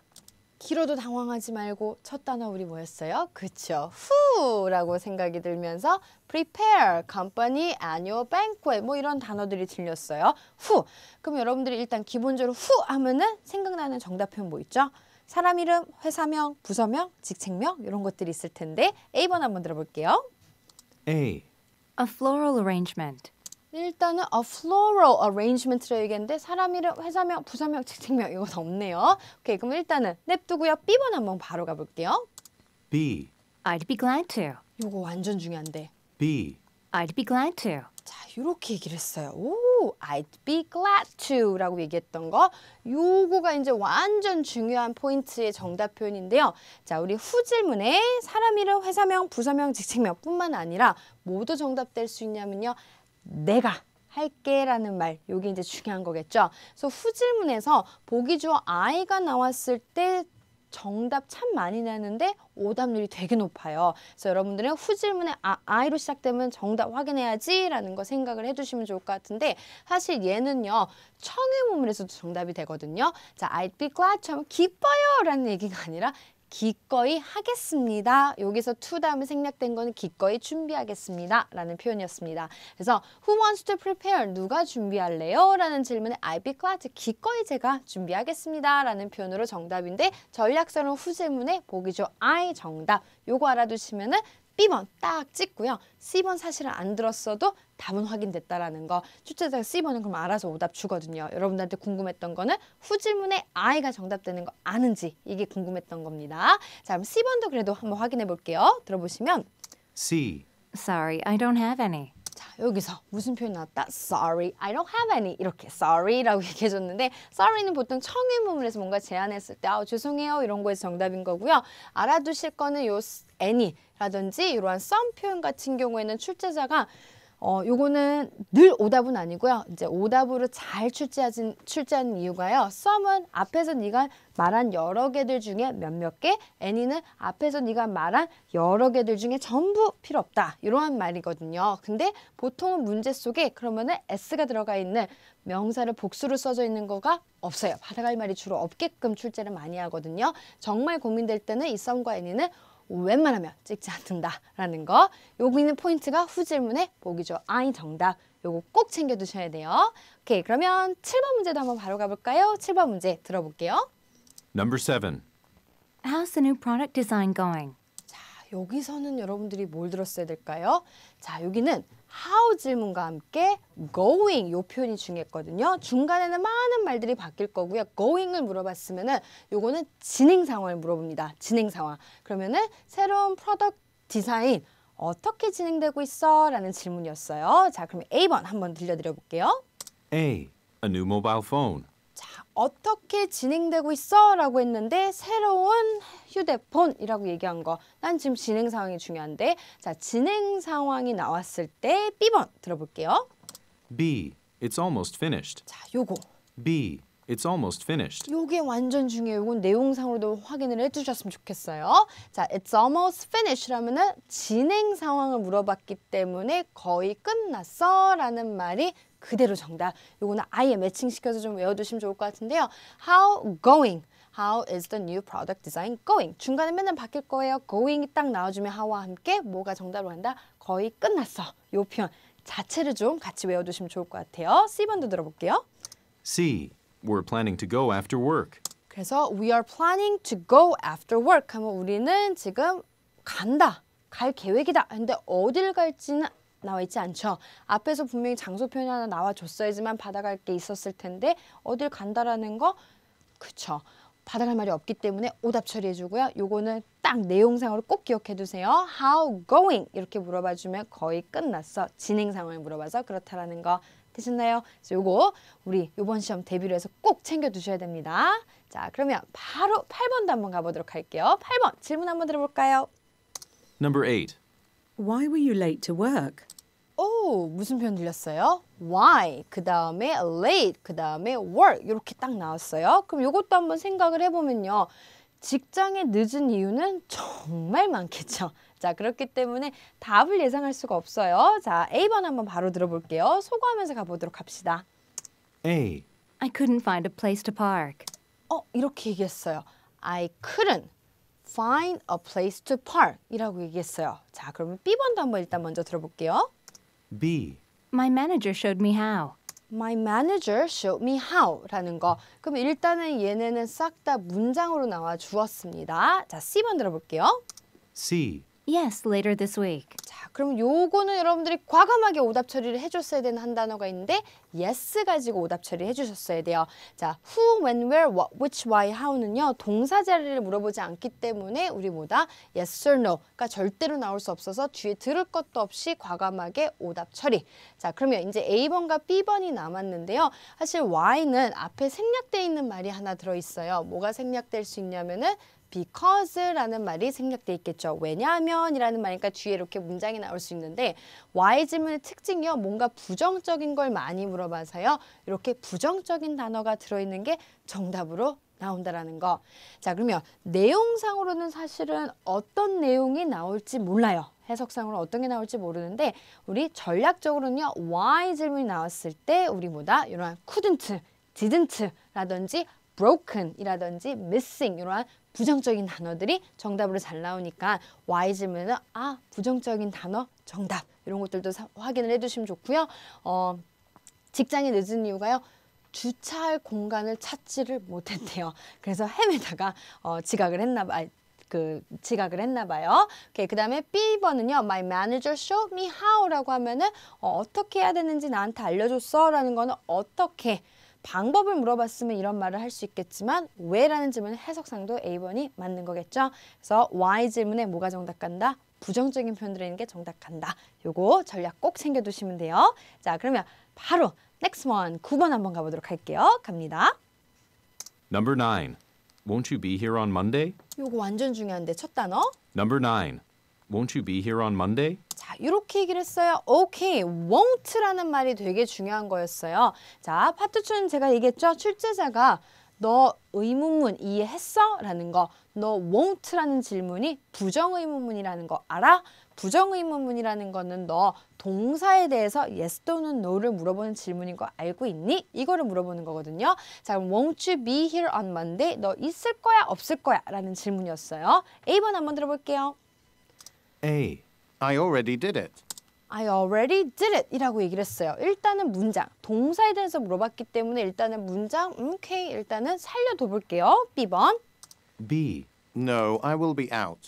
길어도 당황하지 말고 첫 단어 우리 뭐였어요? 그쵸. who라고 생각이 들면서 prepare, company, annual banquet 뭐 이런 단어들이 들렸어요. who. 그럼 여러분들이 일단 기본적으로 who 하면은 생각나는 정답 표현 뭐 있죠? 사람 이름, 회사명, 부서명, 직책명 이런 것들이 있을 텐데 A번 한번 들어볼게요. A. A floral arrangement. 일단은 a floral arrangement라고 얘기했는데 사람 이름, 회사명, 부서명, 직책명 이건 없네요. 오케이 그럼 일단은 냅두고요. B번 한번 바로 가볼게요. B. I'd be glad to. 요거 완전 중요한데 B. I'd be glad to. 자, 이렇게 얘기를 했어요. 오, I'd be glad to라고 얘기했던 거. 요거가 이제 완전 중요한 포인트의 정답 표현인데요. 자, 우리 후 질문에 사람 이름, 회사명, 부서명, 직책명뿐만 아니라 모두 정답될 수 있냐면요. 내가 할게라는 말, 요게 이제 중요한 거겠죠. 그래서 후 질문에서 보기 주어 I가 나왔을 때 정답 참 많이 나는데 오답률이 되게 높아요. 그래서 여러분들은 후 질문에 아, I로 시작되면 정답 확인해야지 라는 거 생각을 해주시면 좋을 것 같은데 사실 얘는요 청해문문에서도 정답이 되거든요. 자, I'd be glad to 하면 기뻐요 라는 얘기가 아니라 기꺼이 하겠습니다. 여기서 to 다음에 생략된 거는 기꺼이 준비하겠습니다. 라는 표현이었습니다. 그래서 who wants to prepare? 누가 준비할래요? 라는 질문에 I'd be glad 기꺼이 제가 준비하겠습니다. 라는 표현으로 정답인데 전략서는 후 질문에 보기 죠. I 정답. 요거 알아두시면은 B번 딱 찍고요. C번 사실은 안 들었어도 답은 확인됐다라는 거. 출제자가 C번은 그럼 알아서 오답 주거든요. 여러분들한테 궁금했던 거는 후 질문에 I가 정답되는 거 아는지 이게 궁금했던 겁니다. 자, 그럼 C번도 그래도 한번 확인해 볼게요. 들어보시면 C. Sorry, I don't have any. 자, 여기서 무슨 표현 나왔다? Sorry, I don't have any. 이렇게 sorry라고 얘기해줬는데 sorry는 보통 청의문문에서 뭔가 제안했을 때 아, 죄송해요 이런 거에서 정답인 거고요. 알아두실 거는 요 any라든지 이러한 some 표현 같은 경우에는 출제자가 어, 요거는 늘 오답은 아니고요. 이제 오답으로 잘 출제하진, 출제하는 이유가요. some은 앞에서 네가 말한 여러 개들 중에 몇몇 개, any는 앞에서 네가 말한 여러 개들 중에 전부 필요 없다. 이러한 말이거든요. 근데 보통은 문제 속에 그러면은 s가 들어가 있는 명사를 복수로 써져 있는 거가 없어요. 받아갈 말이 주로 없게끔 출제를 많이 하거든요. 정말 고민될 때는 이 some과 any는 웬만하면 찍지 않는다라는 거. 여기 있는 포인트가 후 질문에 보기죠. I 정답. 요거 꼭 챙겨 두셔야 돼요. 오케이. 그러면 7번 문제도 한번 바로 가볼까요? 7번 문제 들어볼게요. Number 7. How's the new product design going? 자, 여기서는 여러분들이 뭘 들었어야 될까요? 자, 여기는 how 질문과 함께 going 요 표현이 중요했거든요. 중간에는 많은 말들이 바뀔 거고요. going을 물어봤으면은 요거는 진행 상황을 물어봅니다. 진행 상황. 그러면은 새로운 product 디자인 어떻게 진행되고 있어? 라는 질문이었어요. 자, 그럼 A번 한번 들려드려 볼게요. A. A new mobile phone. 자, 어떻게 진행되고 있어? 라고 했는데 새로운 휴대폰이라고 얘기한 거. 난 지금 진행 상황이 중요한데. 자, 진행 상황이 나왔을 때 B번 들어볼게요. B. It's almost finished. 자, 요거. B. It's almost finished. 요게 완전 중요해요. 이건 내용상으로도 확인을 해주셨으면 좋겠어요. 자, it's almost finished라면은 진행 상황을 물어봤기 때문에 거의 끝났어 라는 말이 그대로 정답. 요거는 아예 매칭시켜서 좀 외워두시면 좋을 것 같은데요. How going? How is the new product design going? 중간에 맨날 바뀔 거예요. going이 딱 나와주면 how와 함께 뭐가 정답으로 간다? 거의 끝났어. 요 표현 자체를 좀 같이 외워두시면 좋을 것 같아요. C번도 들어볼게요. C. We're planning to go after work. 그래서 we are planning to go after work 하면 우리는 지금 간다. 갈 계획이다. 근데 어딜 갈지는 나와 있지 않죠. 앞에서 분명히 장소 표현이 하나 나와 줬어야지만 받아갈 게 있었을 텐데 어딜 간다라는 거 그쵸. 받아갈 말이 없기 때문에 오답 처리해 주고요. 요거는 딱 내용상으로 꼭 기억해 두세요. How going? 이렇게 물어봐 주면 거의 끝났어. 진행 상황을 물어봐서 그렇다라는 거 되셨나요? 그래서 요거 우리 요번 시험 대비를 해서 꼭 챙겨 두셔야 됩니다. 자, 그러면 바로 8번도 한번 가보도록 할게요. 8번 질문 한번 들어볼까요? Number 8. Why were you late to work? 오, 무슨 표현 들렸어요? Why, 그 다음에 late, 그 다음에 work 이렇게 딱 나왔어요. 그럼 이것도 한번 생각을 해보면요. 직장에 늦은 이유는 정말 많겠죠. 자, 그렇기 때문에 답을 예상할 수가 없어요. 자, A번 한번 바로 들어볼게요. 소거하면서 가보도록 합시다. A. I couldn't find a place to park. 어, 이렇게 얘기했어요. I couldn't find a place to park 이라고 얘기했어요. 자, 그러면 B번도 한번 일단 먼저 들어볼게요. B. My manager showed me how. My manager showed me how 라는 거. 그럼 일단은 얘네는 싹 다 문장으로 나와 주었습니다. 자, C번 들어볼게요. C. Yes, later this week. 자, 그럼 요거는 여러분들이 과감하게 오답 처리를 해줬어야 되는 한 단어가 있는데 yes 가지고 오답 처리 해주셨어야 돼요. 자, who, when, where, what, which, why, how는요 동사 자리를 물어보지 않기 때문에 우리 뭐다 yes or no가 절대로 나올 수 없어서 뒤에 들을 것도 없이 과감하게 오답 처리. 자, 그러면 이제 A번과 B번이 남았는데요. 사실 why는 앞에 생략되어 있는 말이 하나 들어 있어요. 뭐가 생략될 수 있냐면은 because라는 말이 생략돼 있겠죠. 왜냐하면이라는 말이니까 뒤에 이렇게 문장이 나올 수 있는데 why 질문의 특징이요. 뭔가 부정적인 걸 많이 물어봐서요. 이렇게 부정적인 단어가 들어있는 게 정답으로 나온다라는 거. 자, 그러면 내용상으로는 사실은 어떤 내용이 나올지 몰라요. 해석상으로 어떤 게 나올지 모르는데 우리 전략적으로는요. why 질문이 나왔을 때 우리 뭐다? 이런 couldn't, didn't라든지 broken이라든지 missing 이러한 부정적인 단어들이 정답으로 잘 나오니까 Y 질문은 아 부정적인 단어 정답 이런 것들도 사, 확인을 해두시면 좋고요. 어, 직장에 늦은 이유가요. 주차할 공간을 찾지를 못했대요. 그래서 헤매다가 어, 지각을 했나 봐. 그 지각을 했나 봐요. 그다음에 B번은요. My manager showed me how라고 하면은 어, 어떻게 해야 되는지 나한테 알려 줬어라는 거는 어떻게 방법을 물어봤으면 이런 말을 할 수 있겠지만 왜라는 질문은 해석상도 A번이 맞는 거겠죠. 그래서 Y 질문에 뭐가 정답 간다? 부정적인 표현 들어있는 게 정답 간다. 요거 전략 꼭 챙겨두시면 돼요. 자 그러면 바로 next one 9번 한번 가보도록 할게요. 갑니다. Number 9. Won't you be here on Monday? 요거 완전 중요한데 첫 단어. Number 9. Won't you be here on Monday? 자, 이렇게 얘기를 했어요. 오케이, won't라는 말이 되게 중요한 거였어요. 자, 파트 2는 제가 얘기했죠. 출제자가 너 의문문 이해했어? 라는 거. 너 won't라는 질문이 부정의문문이라는 거 알아? 부정의문문이라는 거는 너 동사에 대해서 yes 또는 no를 물어보는 질문인 거 알고 있니? 이거를 물어보는 거거든요. 자, 그럼 won't you be here on Monday? 너 있을 거야? 없을 거야? 라는 질문이었어요. A번 한번 들어볼게요. A. I already did it. I already did it 이라고 얘기를 했어요. 일단은 문장, 동사에 대해서 물어봤기 때문에 일단은 문장, 음, 오케이, 일단은 살려둬 볼게요. B번. B. No, I will be out.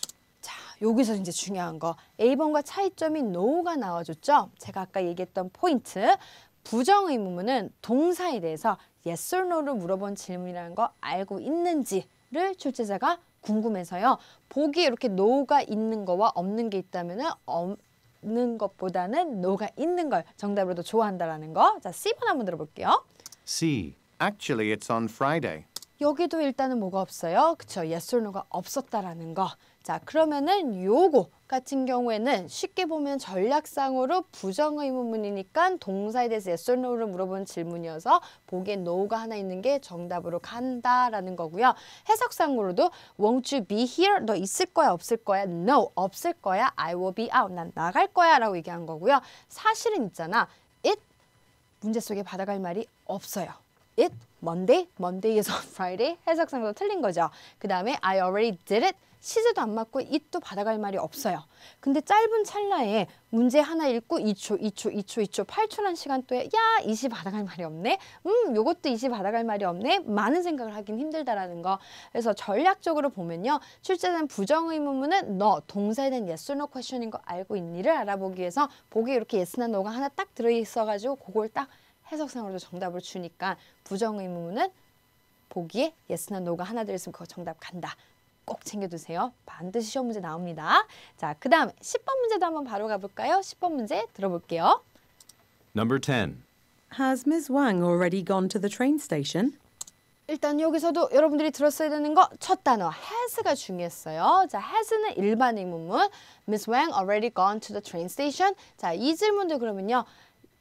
자, 여기서 이제 중요한 거. A번과 차이점이 no가 나와줬죠? 제가 아까 얘기했던 포인트. 부정 의문문은 동사에 대해서 yes or no를 물어본 질문이라는 거 알고 있는지를 출제자가 궁금해서요. 보기에 이렇게 no가 있는 거와 없는 게 있다면은 없는 것보다는 no가 있는 걸 정답으로 더 좋아한다라는 거. 자, C번 한번 들어볼게요. C. Actually, it's on Friday. 여기도 일단은 뭐가 없어요? 그쵸? yes or no가 없었다라는 거. 자, 그러면은 요거가 같은 경우에는 쉽게 보면 전략상으로 부정 의문문이니까 동사에 대해서 yes or no를 물어보는 질문이어서 보기에 no가 하나 있는 게 정답으로 간다라는 거고요. 해석상으로도 won't you be here? 너 있을 거야 없을 거야? No 없을 거야. I will be out. 난 나갈 거야 라고 얘기한 거고요. 사실은 있잖아. it 문제 속에 받아갈 말이 없어요. It Monday, Monday에서 Friday 해석상도 틀린 거죠. 그 다음에 I already did it 시제도 안 맞고 it도 받아갈 말이 없어요. 근데 짧은 찰나에 문제 하나 읽고 2초, 2초, 2초, 2초, 8초란 시간도에 야, 이 시 받아갈 말이 없네. 음, 요것도 이 시 받아갈 말이 없네. 많은 생각을 하긴 힘들다라는 거. 그래서 전략적으로 보면요. 출제된 부정의문문은 너, 동사에 대한 yes or no question인 거 알고 있니를 알아보기 위해서 보기에 이렇게 yes나 no가 하나 딱 들어있어가지고 그걸 딱 해석상으로도 정답을 주니까 부정의문문은 보기에 yes나 no가 하나 들어있으면 그거 정답 간다. 꼭 챙겨두세요. 반드시 시험 문제 나옵니다. 자, 그 다음에 10번 문제도 한번 바로 가볼까요? 10번 문제 들어볼게요. Number 10. Has Ms. Wang already gone to the train station? 일단 여기서도 여러분들이 들었어야 되는 거 첫 단어 has가 중요했어요. 자, has는 일반 의문문. Miss Wang already gone to the train station. 자, 이 질문도 그러면요.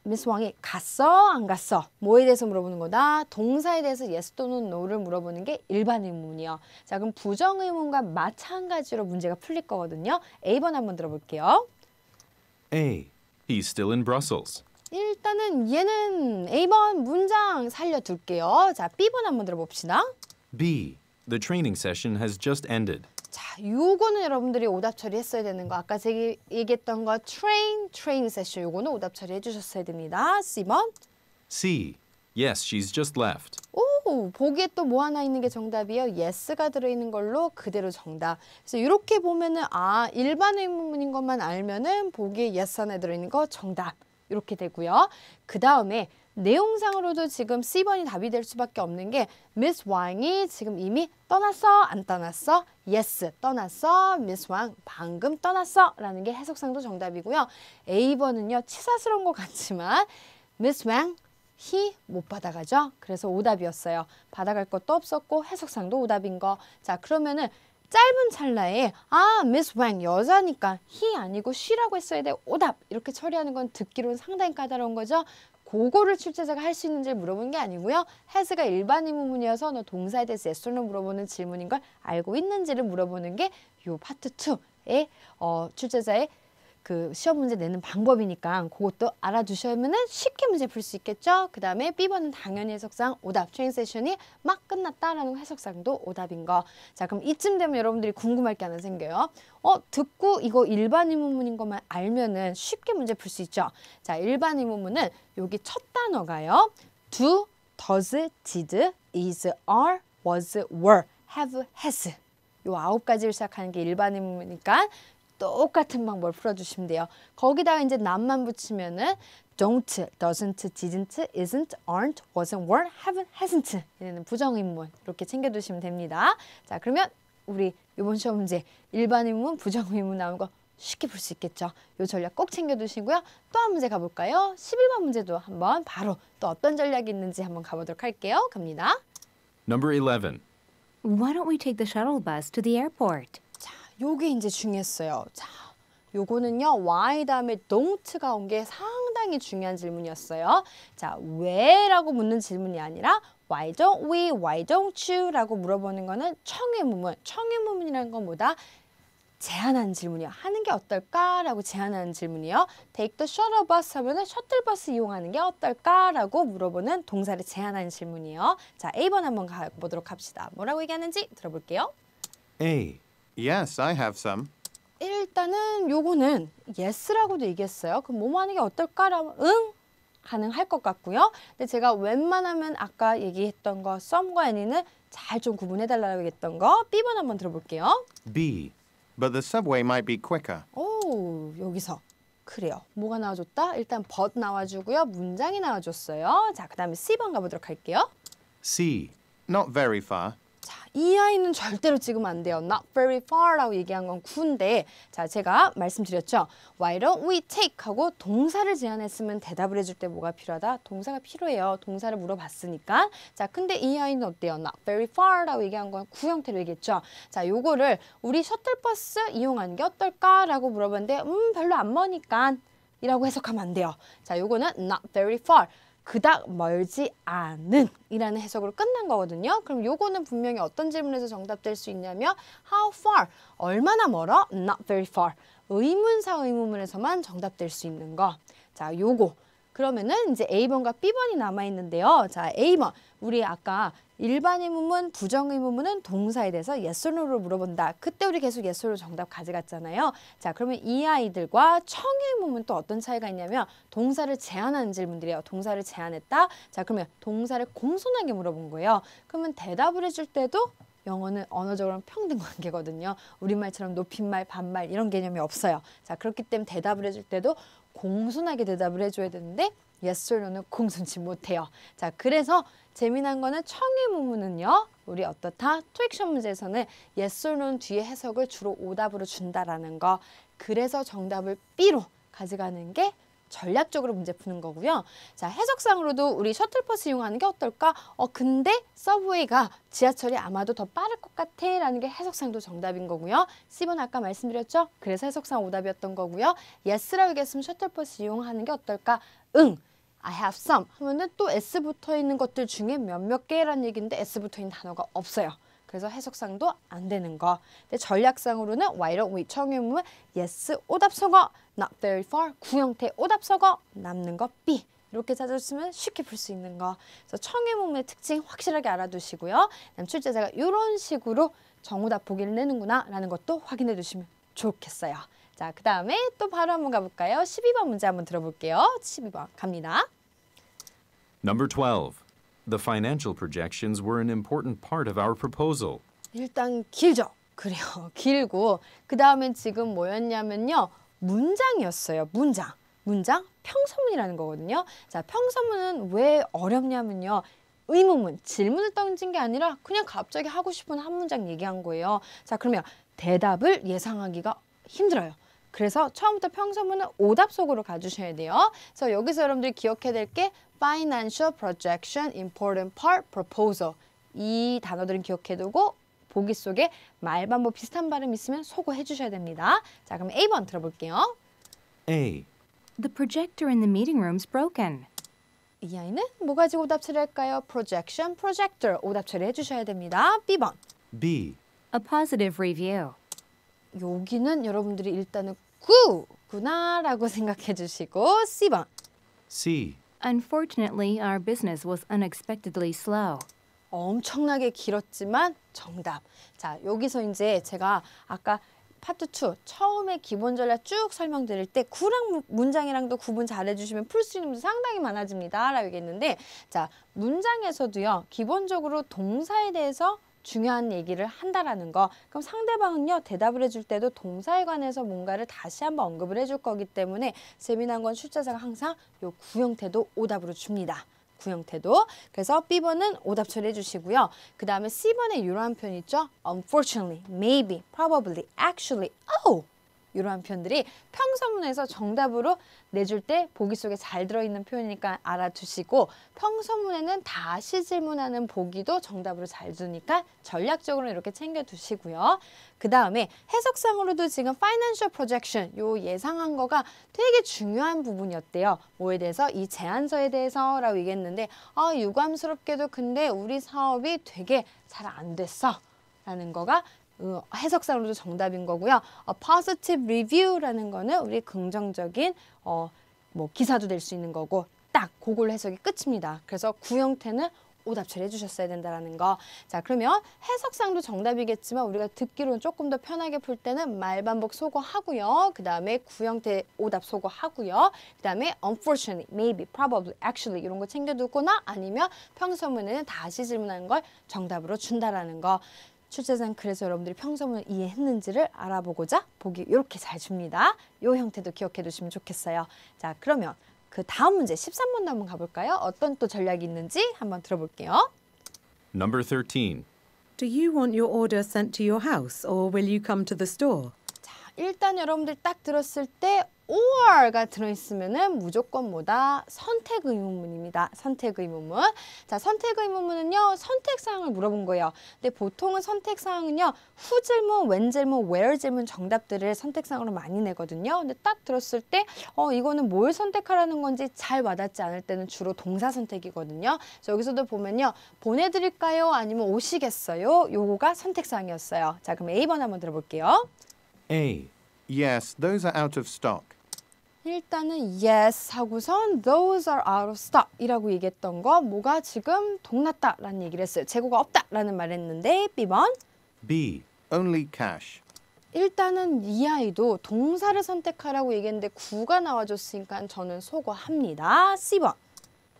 미스 왕이 갔어 안 갔어 뭐에 대해서 물어보는 거다 동사에 대해서 yes 또는 no를 물어보는 게 일반 의문이요 자 그럼 부정 의문과 마찬가지로 문제가 풀릴 거거든요 A번 한번 들어볼게요 A. He's still in Brussels. 일단은 얘는 A번 문장 살려둘게요 자 B번 한번 들어봅시다 B. The training session has just ended. 자, 요거는 여러분들이 오답 처리했어야 되는 거. 아까 제가 얘기했던 거 train, train session 요거는 오답 처리해 주셨어야 됩니다. C번. C. Yes, she's just left. 오, 보기에 또 뭐 하나 있는 게 정답이요. yes가 들어있는 걸로 그대로 정답. 그래서 이렇게 보면은 아 일반 의문문인 것만 알면은 보기에 yes 하나 들어있는 거 정답. 이렇게 되고요. 그 다음에 내용상으로도 지금 C번이 답이 될 수밖에 없는 게 Miss 왕이 지금 이미 떠났어? 안 떠났어? Yes, 떠났어. Miss 왕 방금 떠났어. 라는 게 해석상도 정답이고요. A번은요. 치사스러운 것 같지만 Miss 왕 he 못 받아가죠. 그래서 오답이었어요. 받아갈 것도 없었고 해석상도 오답인 거. 자 그러면은 짧은 찰나에 아 미스 왕 여자니까 he 아니고 she라고 했어야 돼 오답 이렇게 처리하는 건 듣기로는 상당히 까다로운 거죠. 그거를 출제자가 할 수 있는지 물어보는 게 아니고요. has가 일반 의문문이어서 너 동사에 대해서 yes or no 물어보는 질문인 걸 알고 있는지를 물어보는 게 요 파트 2의 어, 출제자의 그 시험 문제 내는 방법이니까 그것도 알아두시면은 쉽게 문제 풀 수 있겠죠. 그 다음에 B번은 당연히 해석상 오답 training session이 막 끝났다라는 해석상도 오답인 거. 자 그럼 이쯤 되면 여러분들이 궁금할 게 하나 생겨요. 어 듣고 이거 일반 의문문인 것만 알면은 쉽게 문제 풀 수 있죠. 자 일반 의문문은 여기 첫 단어가요. do, does, did, is, are, was, were, have, has. 요 아홉 가지를 시작하는 게 일반 의문이니까 똑같은 방법을 풀어주시면 돼요. 거기다가 이제 남만 붙이면은 don't, doesn't, didn't, isn't, aren't, wasn't, were, haven't, hasn't 얘는 부정의문 이렇게 챙겨두시면 됩니다. 자 그러면 우리 이번 시험 문제 일반 의문, 부정의문 나온 거 쉽게 풀수 있겠죠. 요 전략 꼭 챙겨두시고요. 또 한 문제 가볼까요? 11번 문제도 한번 바로 또 어떤 전략이 있는지 한번 가보도록 할게요. 갑니다. Number 11. Why don't we take the shuttle bus to the airport? 자, 요게 이제 중요했어요. 자, 요거는요. why 다음에 don't가 온 게 상당히 중요한 질문이었어요. 자, 왜라고 묻는 질문이 아니라 why don't we, why don't you라고 물어보는 거는 청의문문. 청의문문이라는 건 뭐다? 제안하는 질문이요. 하는 게 어떨까라고 제안하는 질문이요. Take the shuttle bus 하면은 셔틀버스 이용하는 게 어떨까라고 물어보는 동사를 제안하는 질문이요. 자, A번 한번 가보도록 합시다. 뭐라고 얘기하는지 들어볼게요. A. Yes, I have some. 일단은 요거는 yes라고도 얘기했어요. 그럼 뭐뭐 하는 게 어떨까라면 응 가능할 것 같고요. 근데 제가 웬만하면 아까 얘기했던 거 some과 any는 잘 좀 구분해 달라고 얘기했던 거 B번 한번 들어볼게요. B. But the subway might be quicker. 오 여기서 그래요. 뭐가 나와줬다? 일단 but 나와주고요. 문장이 나와줬어요. 자 그 다음에 C번 가보도록 할게요. C. Not very far. 자, 이 아이는 절대로 찍으면 안 돼요. Not very far라고 얘기한 건 구인데 자, 제가 말씀드렸죠. Why don't we take 하고 동사를 제안했으면 대답을 해줄 때 뭐가 필요하다? 동사가 필요해요. 동사를 물어봤으니까. 자, 근데 이 아이는 어때요? Not very far라고 얘기한 건 구형태로 얘기했죠. 자, 요거를 우리 셔틀버스 이용하는 게 어떨까라고 물어봤는데 음, 별로 안 머니까 이라고 해석하면 안 돼요. 자, 요거는 not very far. 그닥 멀지 않은 이라는 해석으로 끝난 거거든요. 그럼 요거는 분명히 어떤 질문에서 정답될 수 있냐면 how far 얼마나 멀어? not very far 의문사 의문문에서만 정답될 수 있는 거. 자, 요거 그러면은 이제 A번과 B번이 남아 있는데요. 자, A번 우리 아까 일반 의문문, 부정 의문문은 동사에 대해서 yes or no로 물어본다. 그때 우리 계속 yes or no 정답 가져갔잖아요. 자, 그러면 이 아이들과 청의 의문문 또 어떤 차이가 있냐면 동사를 제한하는 질문들이에요. 동사를 제한했다. 자, 그러면 동사를 공손하게 물어본 거예요. 그러면 대답을 해줄 때도 영어는 언어적으로는 평등 관계거든요. 우리말처럼 높임말, 반말 이런 개념이 없어요. 자, 그렇기 때문에 대답을 해줄 때도 공손하게 대답을 해줘야 되는데 no는 공손치 못해요. 자, 그래서 재미난 거는 청의 문문은요. 우리 어떻다? 토익 시험 문제에서는 no 뒤에 해석을 주로 오답으로 준다라는 거. 그래서 정답을 B로 가져가는 게 전략적으로 문제 푸는 거고요. 자, 해석상으로도 우리 셔틀버스 이용하는 게 어떨까? 어, 근데 서브웨이가 지하철이 아마도 더 빠를 것 같아 라는 게 해석상도 정답인 거고요. C번 아까 말씀드렸죠? 그래서 해석상 오답이었던 거고요. yes라고 얘기했으면 셔틀버스 이용하는 게 어떨까? 응. I have some 하면은 또 S 붙어 있는 것들 중에 몇몇 개라는 얘기인데 S 붙어 있는 단어가 없어요. 그래서 해석상도 안 되는 거. 근데 전략상으로는 why don't we 청유문 yes 오답 서거 not very far 구형태 오답 서거 남는 거 B 이렇게 찾아주시면 쉽게 풀 수 있는 거. 그래서 청유문의 특징 확실하게 알아두시고요. 그다음 출제자가 이런 식으로 정오답 보기를 내는구나 라는 것도 확인해 두시면 좋겠어요. 자, 그 다음에 또 바로 한번 가볼까요? 12번 문제 한번 들어볼게요. 12번 갑니다. Number 12. The financial projections were an important part of our proposal. 일단 길죠. 그래요. 길고 그 다음엔 지금 뭐였냐면요. 문장이었어요. 문장. 문장 평서문이라는 거거든요. 자, 평서문은 왜 어렵냐면요. 의문문, 질문을 던진 게 아니라 그냥 갑자기 하고 싶은 한 문장 얘기한 거예요. 자, 그러면 대답을 예상하기가 힘들어요. 그래서 처음부터 평서문은 오답 속으로 가주셔야 돼요. 그래서 여기서 여러분들이 기억해야 될 게 financial projection, important part, proposal 이 단어들은 기억해두고 보기 속에 말 반복 비슷한 발음 있으면 소거해 주셔야 됩니다. 자, 그럼 A번 들어볼게요. A. The projector in the meeting room's broken. 이 아이는 뭐 가지고 오답 처리할까요? projection, projector 오답 처리해 주셔야 됩니다. B번. B. A positive review. 여기는 여러분들이 일단은 구, 구나라고 생각해 주시고 C번. C. Unfortunately, our business was unexpectedly slow. 엄청나게 길었지만 정답. 자, 여기서 이제 제가 아까 파트 2 처음에 기본 전략 쭉 설명드릴 때 구랑 무- 문장이랑도 구분 잘 해주시면 풀 수 있는 문제 상당히 많아집니다. 라고 얘기했는데 자, 문장에서도요. 기본적으로 동사에 대해서 중요한 얘기를 한다라는 거. 그럼 상대방은요. 대답을 해줄 때도 동사에 관해서 뭔가를 다시 한번 언급을 해줄 거기 때문에 재미난 건 출제자가 항상 요 구형태도 오답으로 줍니다. 구형태도. 그래서 B번은 오답 처리해 주시고요. 그 다음에 C번에 이러한 표현 있죠? Unfortunately, maybe, probably, actually, oh! 이러한 표현들이 평서문에서 정답으로 내줄 때 보기 속에 잘 들어있는 표현이니까 알아두시고 평서문에는 다시 질문하는 보기도 정답으로 잘 두니까 전략적으로 이렇게 챙겨두시고요. 그 다음에 해석상으로도 지금 financial projection 요 예상한 거가 되게 중요한 부분이었대요. 뭐에 대해서 이 제안서에 대해서라고 얘기했는데 아 유감스럽게도 근데 우리 사업이 되게 잘 안 됐어 라는 거가 어, 해석상으로도 정답인 거고요. 어, positive review라는 거는 우리 긍정적인 어, 뭐 기사도 될 수 있는 거고 딱 그걸 해석이 끝입니다. 그래서 구형태는 오답 처리해 주셨어야 된다라는 거. 자, 그러면 해석상도 정답이겠지만 우리가 듣기로는 조금 더 편하게 풀 때는 말 반복 소거하고요. 그 다음에 구형태 오답 소거하고요. 그 다음에 unfortunately, maybe, probably, actually 이런 거 챙겨 두거나 아니면 평서문에는 다시 질문하는 걸 정답으로 준다라는 거. 출제자는 그래서 여러분들이 평소문을 이해했는지를 알아보고자 보기 이렇게 잘 줍니다. 이 형태도 기억해 두시면 좋겠어요. 자, 그러면 그 다음 문제 13번도 한번 가볼까요? 어떤 또 전략이 있는지 한번 들어볼게요. Number 13. Do you want your order sent to your house or will you come to the store? 자, 일단 여러분들 딱 들었을 때 or가 들어있으면은 무조건 뭐다? 선택 의문문입니다. 선택 의문문. 자, 선택 의문문은요, 선택 사항을 물어본 거예요. 근데 보통은 선택 사항은요, 후 질문, when 질문, where 질문 정답들을 선택 사항으로 많이 내거든요. 근데 딱 들었을 때, 어, 이거는 뭘 선택하라는 건지 잘 와닿지 않을 때는 주로 동사 선택이거든요. 그래서 여기서도 보면요, 보내 드릴까요? 아니면 오시겠어요? 요거가 선택 사항이었어요. 자, 그럼 A번 한번 들어볼게요. A. Yes, those are out of stock. 일단은 yes 하고선 those are out of stock 이라고 얘기했던 거 뭐가 지금 동났다 라는 얘기를 했어요. 재고가 없다 라는 말을 했는데 B번 B. Only cash. 일단은 이 아이도 동사를 선택하라고 얘기했는데 구가 나와줬으니까 저는 소거합니다. C번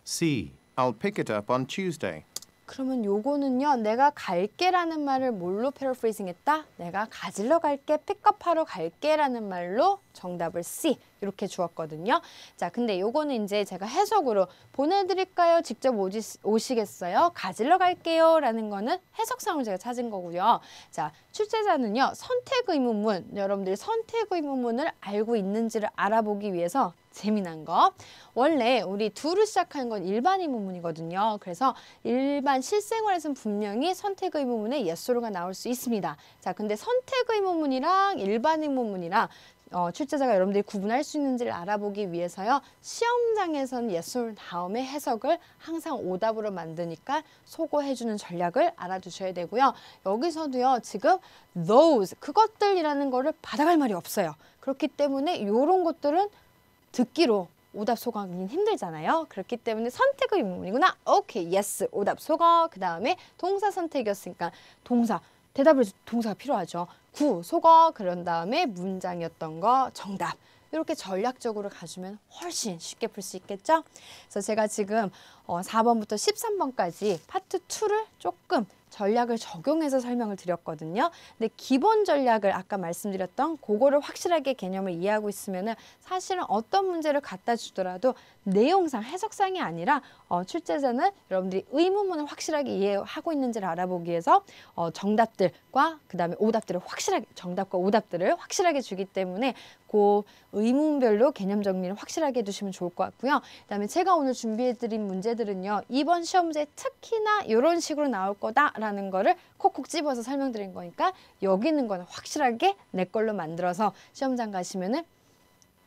C. I'll pick it up on Tuesday. 그러면 요거는요 내가 갈게라는 말을 뭘로 패러프레이징 했다? 내가 가지러 갈게 픽업하러 갈게라는 말로 정답을 C 이렇게 주었거든요 자 근데 요거는 이제 제가 해석으로 보내드릴까요? 직접 오지, 오시겠어요? 가지러 갈게요 라는 거는 해석상을 제가 찾은 거고요 자 출제자는요 선택 의문문 여러분들이 선택 의문문을 알고 있는지를 알아보기 위해서 재미난 거. 원래 우리 두로 시작하는 건 일반 의문문이거든요. 그래서 일반 실생활에서는 분명히 선택 의문문에 예스로가 나올 수 있습니다. 자, 근데 선택 의문문이랑 일반 의문문이랑 어, 출제자가 여러분들이 구분할 수 있는지를 알아보기 위해서요. 시험장에서는 yes를 다음에 해석을 항상 오답으로 만드니까 소거해주는 전략을 알아두셔야 되고요. 여기서도요. 지금 those 그것들이라는 거를 받아갈 말이 없어요. 그렇기 때문에 이런 것들은 듣기로 오답 소거하기는 힘들잖아요. 그렇기 때문에 선택 의문문이구나. 오케이, yes, 오답 소거. 그 다음에 동사 선택이었으니까 동사, 대답을 동사가 필요하죠. 구, 소거. 그런 다음에 문장이었던 거 정답. 이렇게 전략적으로 가주면 훨씬 쉽게 풀 수 있겠죠? 그래서 제가 지금 어, 4번부터 13번까지 파트 2를 조금 전략을 적용해서 설명을 드렸거든요. 근데 기본 전략을 아까 말씀드렸던 그거를 확실하게 개념을 이해하고 있으면은 사실은 어떤 문제를 갖다 주더라도 내용상 해석상이 아니라 어, 출제자는 여러분들이 의문문을 확실하게 이해하고 있는지를 알아보기 위해서 어, 정답들과 그 다음에 오답들을 확실하게 정답과 오답들을 확실하게 주기 때문에 그 의문별로 개념 정리를 확실하게 해두시면 좋을 것 같고요. 그다음에 제가 오늘 준비해드린 문제들은요. 이번 시험 문제 특히나 이런 식으로 나올 거다라는 거를 콕콕 집어서 설명드린 거니까 여기 있는 거는 확실하게 내 걸로 만들어서 시험장 가시면은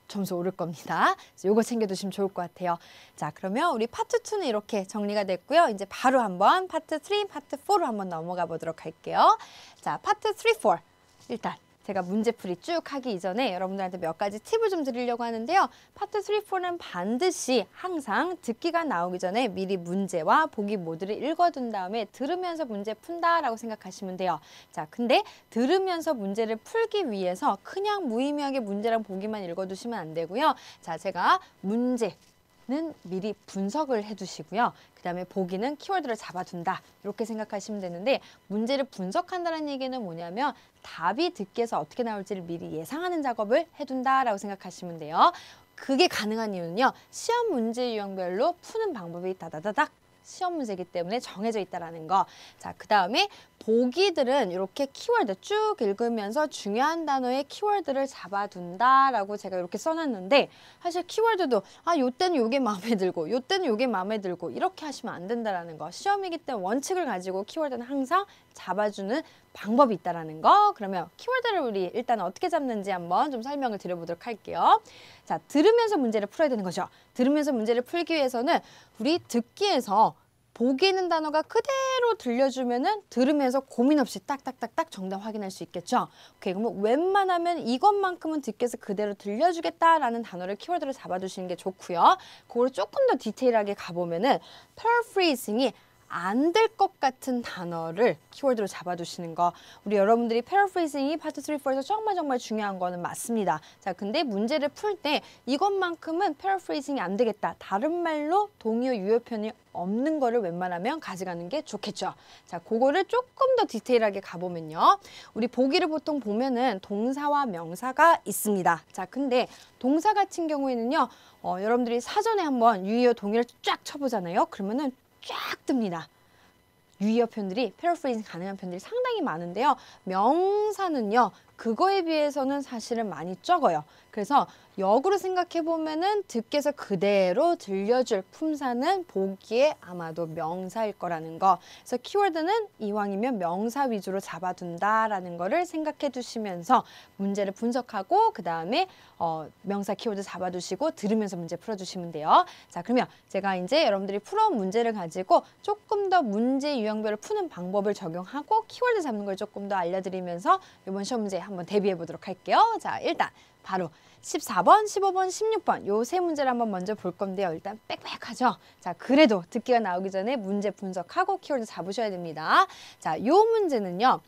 점수 오를 겁니다. 요거 챙겨두시면 좋을 것 같아요. 자, 그러면 우리 파트 2는 이렇게 정리가 됐고요. 이제 바로 한번 파트 3, 파트 4로 한번 넘어가 보도록 할게요. 자, 파트 3, 4. 일단 제가 문제풀이 쭉 하기 이전에 여러분들한테 몇 가지 팁을 좀 드리려고 하는데요. 파트 3, 4는 반드시 항상 듣기가 나오기 전에 미리 문제와 보기 모두를 읽어둔 다음에 들으면서 문제 푼다라고 생각하시면 돼요. 자, 근데 들으면서 문제를 풀기 위해서 그냥 무의미하게 문제랑 보기만 읽어두시면 안 되고요. 자, 제가 문제 는 미리 분석을 해두시고요. 그 다음에 보기는 키워드를 잡아둔다. 이렇게 생각하시면 되는데 문제를 분석한다는 얘기는 뭐냐면 답이 듣기에서 어떻게 나올지를 미리 예상하는 작업을 해둔다라고 생각하시면 돼요. 그게 가능한 이유는요. 시험 문제 유형별로 푸는 방법이 다다다닥 시험 문제이기 때문에 정해져 있다라는 거. 자, 그 다음에 보기들은 이렇게 키워드 쭉 읽으면서 중요한 단어의 키워드를 잡아둔다라고 제가 이렇게 써놨는데 사실 키워드도 아, 요때는 요게 마음에 들고 요때는 요게 마음에 들고 이렇게 하시면 안 된다라는 거. 시험이기 때문에 원칙을 가지고 키워드는 항상 잡아주는 방법이 있다라는 거. 그러면 키워드를 우리 일단 어떻게 잡는지 한번 좀 설명을 드려보도록 할게요. 자, 들으면서 문제를 풀어야 되는 거죠. 들으면서 문제를 풀기 위해서는 우리 듣기에서 보기는 단어가 그대로 들려주면은 들으면서 고민 없이 딱딱딱딱 정답 확인할 수 있겠죠. 오케이, 그러면 웬만하면 이것만큼은 듣기에서 그대로 들려주겠다라는 단어를 키워드로 잡아두시는 게 좋고요. 그걸 조금 더 디테일하게 가보면은 paraphrasing이 안 될 것 같은 단어를 키워드로 잡아두시는 거. 우리 여러분들이 paraphrasing이 파트 3, 4에서 정말 정말 중요한 거는 맞습니다. 자, 근데 문제를 풀 때 이것만큼은 paraphrasing이 안 되겠다. 다른 말로 동의어 유의 표현이 없는 거를 웬만하면 가져가는 게 좋겠죠. 자, 그거를 조금 더 디테일하게 가보면요. 우리 보기를 보통 보면은 동사와 명사가 있습니다. 자, 근데 동사 같은 경우에는요. 어, 여러분들이 사전에 한번 유의어 동의를 쫙 쳐보잖아요. 그러면은 쫙 뜹니다. 유의어 표현들이 패러프레이징 가능한 표현들이 상당히 많은데요. 명사는요. 그거에 비해서는 사실은 많이 적어요. 그래서 역으로 생각해 보면은 듣께서 그대로 들려줄 품사는 보기에 아마도 명사일 거라는 거. 그래서 키워드는 이왕이면 명사 위주로 잡아둔다라는 거를 생각해 두시면서 문제를 분석하고 그 다음에 어, 명사 키워드 잡아두시고 들으면서 문제 풀어주시면 돼요. 자 그러면 제가 이제 여러분들이 풀어온 문제를 가지고 조금 더 문제 유형별을 푸는 방법을 적용하고 키워드 잡는 걸 조금 더 알려드리면서 이번 시험 문제 한번 대비해 보도록 할게요. 자 일단 바로 14번, 15번, 16번 요 세 문제를 한번 먼저 볼 건데요. 일단 빽빽하죠? 자, 그래도 듣기가 나오기 전에 문제 분석하고 키워드 잡으셔야 됩니다. 자, 요 문제는요.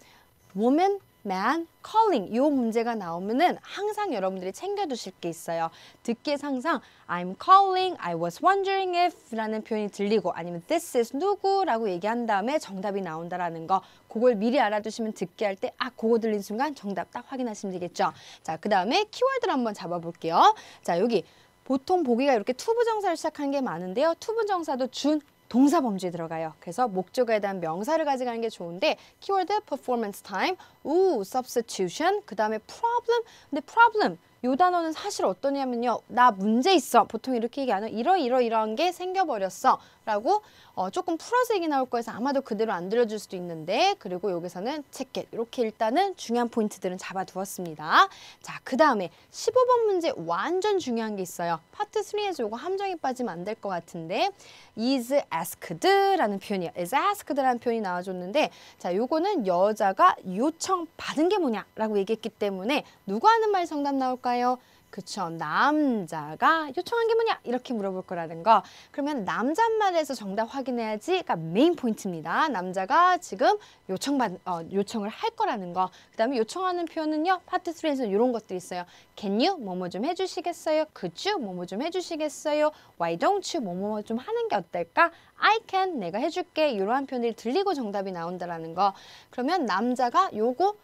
woman, man, calling 요 문제가 나오면은 항상 여러분들이 챙겨두실 게 있어요. 듣기에서 항상 I'm calling, I was wondering if 라는 표현이 들리고 아니면 this is 누구 라고 얘기한 다음에 정답이 나온다라는 거 그걸 미리 알아두시면 듣기 할 때 아 그거 들린 순간 정답 딱 확인하시면 되겠죠. 자, 그 다음에 키워드를 한번 잡아볼게요. 자, 여기 보통 보기가 이렇게 투부정사를 시작하는 게 많은데요. 투부정사도 준 동사 범주에 들어가요. 그래서 목적어에 대한 명사를 가져가는 게 좋은데 키워드 performance time, 우 substitution, 그 다음에 problem. 근데 problem 요 단어는 사실 어떠냐면요. 나 문제 있어. 보통 이렇게 얘기하는 이러 이러 이러한 게 생겨버렸어. 라고 어, 조금 풀어서 얘기 나올 거여서 아마도 그대로 안 들려줄 수도 있는데 그리고 여기서는 체켓 이렇게 일단은 중요한 포인트들은 잡아두었습니다. 자, 그 다음에 15번 문제 완전 중요한 게 있어요. 파트 3에서 요거 함정에 빠지면 안 될 것 같은데 is asked라는 표현이에요. is asked라는 표현이 나와줬는데 자, 요거는 여자가 요청 받은 게 뭐냐 라고 얘기했기 때문에 누가 하는 말 정답 나올까 요? 그쵸. 남자가 요청한 게 뭐냐? 이렇게 물어볼 거라는 거. 그러면 남자말에서 정답 확인해야지가 메인 포인트입니다. 남자가 지금 요청받, 어, 요청을 할 거라는 거. 그 다음에 요청하는 표현은요. 파트 3에서 이런 것들이 있어요. Can you? 뭐뭐 좀 해주시겠어요? Could you? 뭐뭐 좀 해주시겠어요? Why don't you? 뭐뭐 좀 하는 게 어떨까? I can. 내가 해줄게. 이러한 표현들이 들리고 정답이 나온다라는 거. 그러면 남자가 요거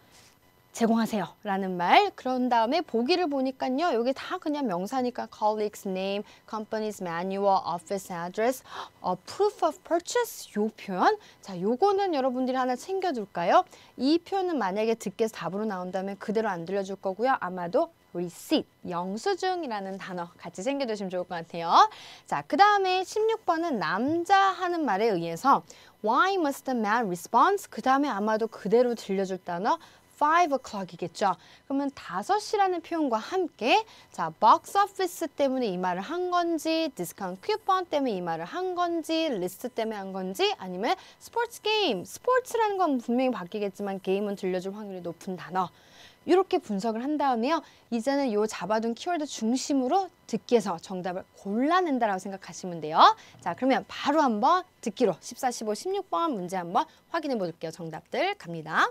제공하세요. 라는 말. 그런 다음에 보기를 보니까요 여기 다 그냥 명사니까 colleagues name, company's manual, office address, 어, proof of purchase 요 표현. 자 요거는 여러분들이 하나 챙겨둘까요? 이 표현은 만약에 듣기에서 답으로 나온다면 그대로 안 들려줄 거고요. 아마도 receipt, 영수증이라는 단어 같이 챙겨두시면 좋을 것 같아요. 자, 그 다음에 16번은 남자 하는 말에 의해서 why must the man respond? 그 다음에 아마도 그대로 들려줄 단어 5 o'clock이겠죠. 그러면 5시라는 표현과 함께 자, box office 때문에 이 말을 한 건지, 디스카운트 쿠폰 때문에 이 말을 한 건지, 리스트 때문에 한 건지, 아니면 스포츠 게임, 스포츠라는 건 분명히 바뀌겠지만 게임은 들려줄 확률이 높은 단어. 이렇게 분석을 한 다음에요. 이제는 요 잡아둔 키워드 중심으로 듣기에서 정답을 골라낸다라고 생각하시면 돼요. 자, 그러면 바로 한번 듣기로 14, 15, 16번 문제 한번 확인해 볼게요. 정답들 갑니다.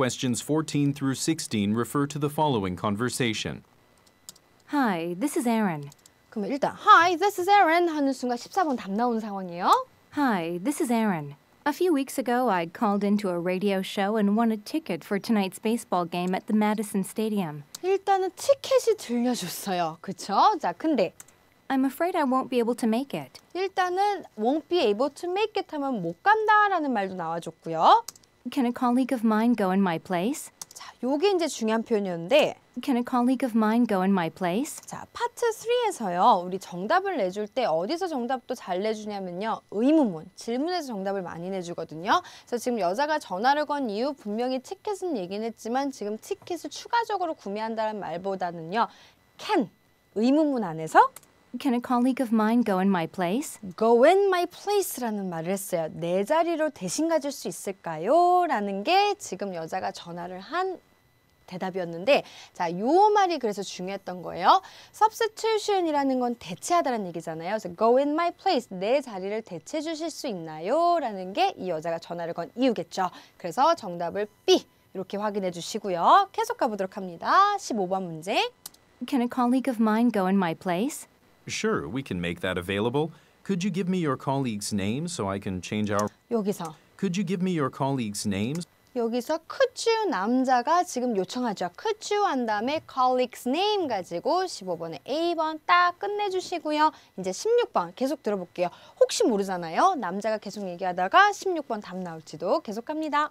Questions 14 through 16 refer to the following conversation. Hi, this is Aaron. 그러면 일단 Hi, this is Aaron 하는 순간 14번 답 나오는 상황이에요. Hi, this is Aaron. A few weeks ago, I'd called into a radio show and won a ticket for tonight's baseball game at the Madison Stadium. 일단은 티켓이 들려줬어요. 그쵸? 자, 근데 I'm afraid I won't be able to make it. 일단은 won't be able to make it 하면 못 간다라는 말도 나와줬고요. Can a colleague of mine go in my place? 자, 요게 이제 중요한 표현이었는데 Can a colleague of mine go in my place? 자, 파트 3에서요. 우리 정답을 내줄 때 어디서 정답도 잘 내주냐면요. 의문문, 질문에서 정답을 많이 내주거든요. 그래서 지금 여자가 전화를 건 이유 분명히 티켓은 얘기는 했지만 지금 티켓을 추가적으로 구매한다는 말보다는요. can, 의문문 안에서 Can a colleague of mine go in my place? go in my place라는 말을 했어요. 내 자리로 대신 가줄 수 있을까요? 라는 게 지금 여자가 전화를 한 대답이었는데 자, 요 말이 그래서 중요했던 거예요. substitution이라는 건 대체하다는 얘기잖아요. 그래서 go in my place, 내 자리를 대체해 주실 수 있나요? 라는 게 이 여자가 전화를 건 이유겠죠. 그래서 정답을 B 이렇게 확인해 주시고요. 계속 가보도록 합니다. 15번 문제. Can a colleague of mine go in my place? Sure, we can make that available. Could you give me your colleagues' names so I can change our 여기서 Could you give me your colleagues' names? 여기서 could you 남자가 지금 요청하죠. could you 한 다음에 colleague's name 가지고 15번에 A번 딱 끝내주시고요. 이제 16번 계속 들어볼게요. 혹시 모르잖아요. 남자가 계속 얘기하다가 16번 답 나올지도 계속 갑니다.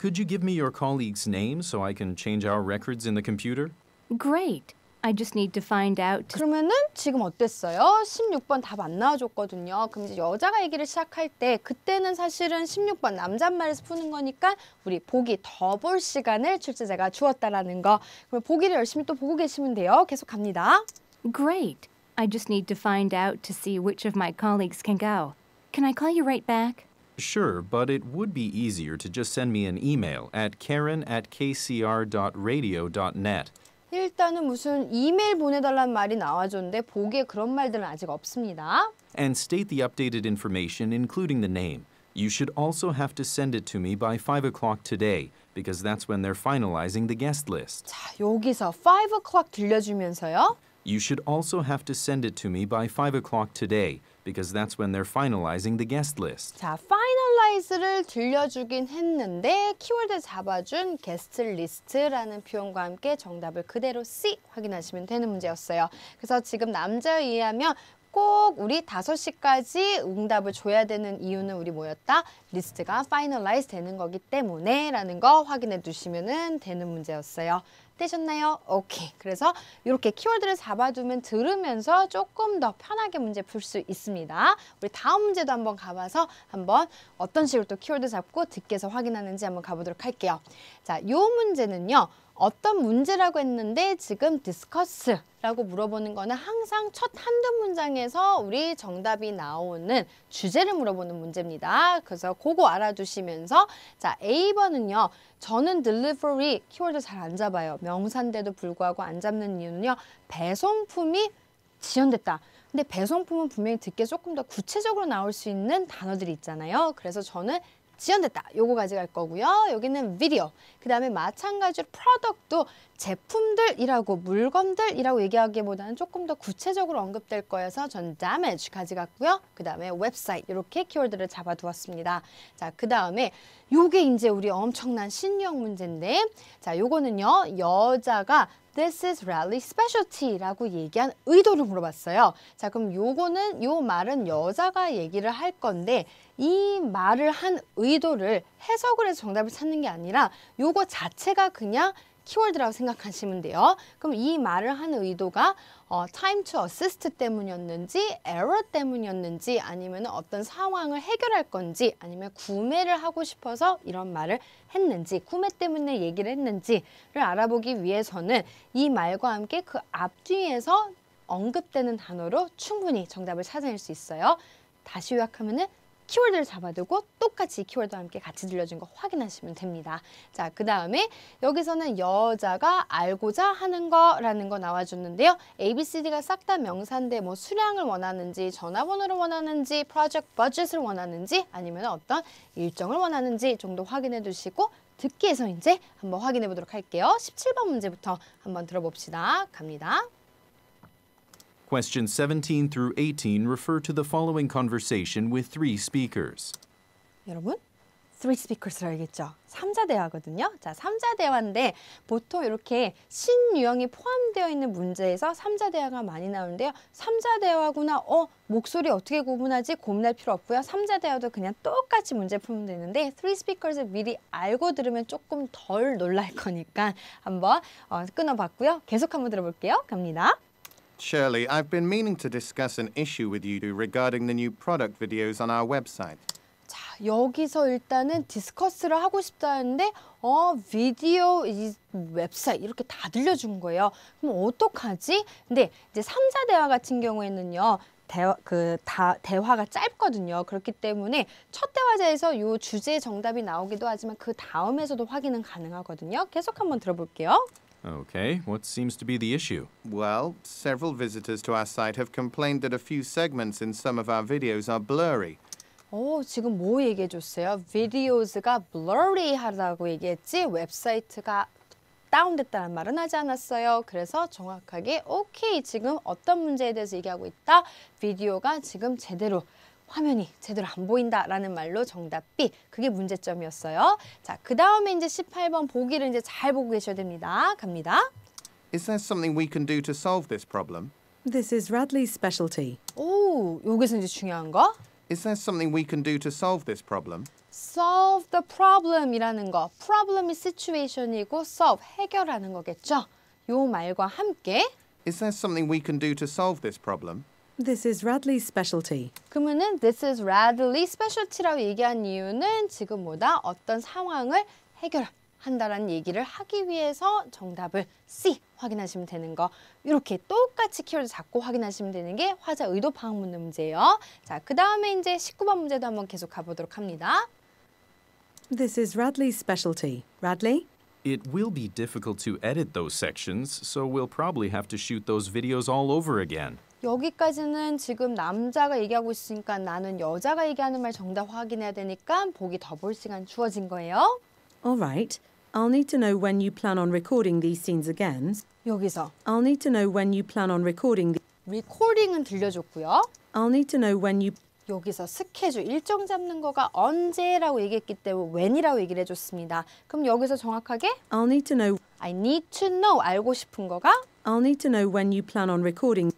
Could you give me your colleague's name so I can change our records in the computer? Great. I just need to find out. 그러면은 지금 어땠어요? 16번 답 안 나와줬거든요. 그럼 이제 여자가 얘기를 시작할 때 그때는 사실은 16번 남잣말에서 푸는 거니까 우리 보기 더 볼 시간을 출제자가 주었다라는 거. 그럼 보기를 열심히 또 보고 계시면 돼요. 계속 갑니다. Great. I just need to find out to see which of my colleagues can go. Can I call you right back? Sure, but it would be easier to just send me an email at karen at kcr.radio.net. 일단은 무슨 이메일 보내달라는 말이 나와줬는데 보기에 그런 말들은 아직 없습니다. and state the updated information, including the name. You should also have to send it to me by 5 o'clock today, because that's when they're finalizing the guest list. 자, 여기서 5 o'clock 들려주면서요. You should also have to send it to me by 5 o'clock today, because that's when they're finalizing the guest list. 자, finalize를 들려주긴 했는데 키워드 잡아준 게스트 리스트라는 표현과 함께 정답을 그대로 C 확인하시면 되는 문제였어요. 그래서 지금 남자에 의하면 꼭 우리 5시까지 응답을 줘야 되는 이유는 우리 뭐였다? 리스트가 finalize 되는 거기 때문에 라는 거 확인해 두시면 되는 문제였어요. 되셨나요? 오케이. 그래서 이렇게 키워드를 잡아두면 들으면서 조금 더 편하게 문제 풀 수 있습니다. 우리 다음 문제도 한번 가봐서 한번 어떤 식으로 또 키워드 잡고 듣기에서 확인하는지 한번 가보도록 할게요. 자, 요 문제는요. 어떤 문제라고 했는데 지금 discuss 라고 물어보는 거는 항상 첫 한두 문장에서 우리 정답이 나오는 주제를 물어보는 문제입니다. 그래서 그거 알아두시면서 자 A번은요. 저는 delivery 키워드 잘 안 잡아요. 명사인데도 불구하고 안 잡는 이유는요. 배송품이 지연됐다. 근데 배송품은 분명히 듣기에 조금 더 구체적으로 나올 수 있는 단어들이 있잖아요. 그래서 저는 지연됐다. 요거 가져갈 거고요. 여기는 비디오. 그 다음에 마찬가지로 product도 제품들이라고 물건들이라고 얘기하기보다는 조금 더 구체적으로 언급될 거여서 전 damage 가져갔고요. 그 다음에 웹사이트 이렇게 키워드를 잡아두었습니다. 자, 그 다음에 요게 이제 우리 엄청난 신유형 문제인데 자, 요거는요. 여자가 This is really specialty라고 얘기한 의도를 물어봤어요. 자, 그럼 요거는 요 말은 여자가 얘기를 할 건데 이 말을 한 의도를 해석을 해서 정답을 찾는 게 아니라 요거 자체가 그냥 키워드라고 생각하시면 돼요. 그럼 이 말을 한 의도가 어, time to assist 때문이었는지, error 때문이었는지, 아니면 어떤 상황을 해결할 건지, 아니면 구매를 하고 싶어서 이런 말을 했는지, 구매 때문에 얘기를 했는지를 알아보기 위해서는 이 말과 함께 그 앞뒤에서 언급되는 단어로 충분히 정답을 찾아낼 수 있어요. 다시 요약하면 은 키워드를 잡아두고 똑같이 키워드와 함께 같이 들려준 거 확인하시면 됩니다. 자, 그 다음에 여기서는 여자가 알고자 하는 거라는 거 나와줬는데요. A, B, C, D가 싹 다 명사인데 뭐 수량을 원하는지 전화번호를 원하는지 프로젝트 버젯을 원하는지 아니면 어떤 일정을 원하는지 정도 확인해 두시고 듣기에서 이제 한번 확인해 보도록 할게요. 17번 문제부터 한번 들어봅시다. 갑니다. Questions 17 through 18 refer to the following conversation with three speakers. 여러분, three speakers를 알겠죠? 3자 대화거든요. 자, 3자 대화인데 보통 이렇게 신유형이 포함되어 있는 문제에서 3자 대화가 많이 나오는데요. 3자 대화구나, 어, 목소리 어떻게 구분하지? 고민할 필요 없고요. 3자 대화도 그냥 똑같이 문제 풀면 되는데 three speakers를 미리 알고 들으면 조금 덜 놀랄 거니까 한번 어, 끊어봤고요. 계속 한번 들어볼게요. 갑니다. Shirley, I've been meaning to discuss an issue with you regarding the new product videos on our website. 자, 여기서 일단은 디스커스를 하고 싶다는데 어, 비디오 이 웹사이트 이렇게 다 들려준 거예요. 그럼 어떡하지? 근데 이제 삼자 대화 같은 경우에는요. 대화 그 다 대화가 짧거든요. 그렇기 때문에 첫 대화자에서 요 주제 정답이 나오기도 하지만 그 다음에서도 확인은 가능하거든요. 계속 한번 들어볼게요. Okay, what seems to be the issue? Well, several visitors to our site have complained that a few segments in some of our videos are blurry. 오, 지금 뭐 얘기해 줬어요? 비디오즈가 blurry하다고 얘기했지 웹사이트가 다운됐다는 말은 하지 않았어요. 그래서 정확하게 오케이 지금 어떤 문제에 대해서 얘기하고 있다. 비디오가 지금 제대로 화면이 제대로 안 보인다라는 말로 정답 B. 그게 문제점이었어요. 자, 그 다음에 이제 18번 보기를 이제 잘 보고 계셔야 됩니다. 갑니다. Is there something we can do to solve this problem? This is Radley's specialty. 오, 여기서 이제 중요한 거. Is there something we can do to solve this problem? solve the problem이라는 거. problem이 situation이고 solve 해결하는 거겠죠. 요 말과 함께 Is there something we can do to solve this problem? This is Radley's specialty. 그러면은 this is Radley specialty라고 얘기한 이유는 지금 뭐다 어떤 상황을 해결한다라는 얘기를 하기 위해서 정답을 C 확인하시면 되는 거 이렇게 똑같이 키워드 잡고 확인하시면 되는 게 화자 의도 파악 문제 문제예요. 자, 그 다음에 이제 19번 문제도 한번 계속 가보도록 합니다. This is Radley's specialty. Radley? It will be difficult to edit those sections, so we'll probably have to shoot those videos all over again. 여기까지는 지금 남자가 얘기하고 있으니까 나는 여자가 얘기하는 말 정답 확인해야 되니까 보기 더 볼 시간 주어진 거예요. All right. I'll need to know when you plan on recording these scenes again. 여기서 I'll need to know when you plan on recording 리코딩은 들려줬고요. I'll need to know when you 여기서 스케줄 일정 잡는 거가 언제라고 얘기했기 때문에 when이라고 얘기를 해줬습니다. 그럼 여기서 정확하게 I'll need to know I need to know 알고 싶은 거가 I'll need to know when you plan on recording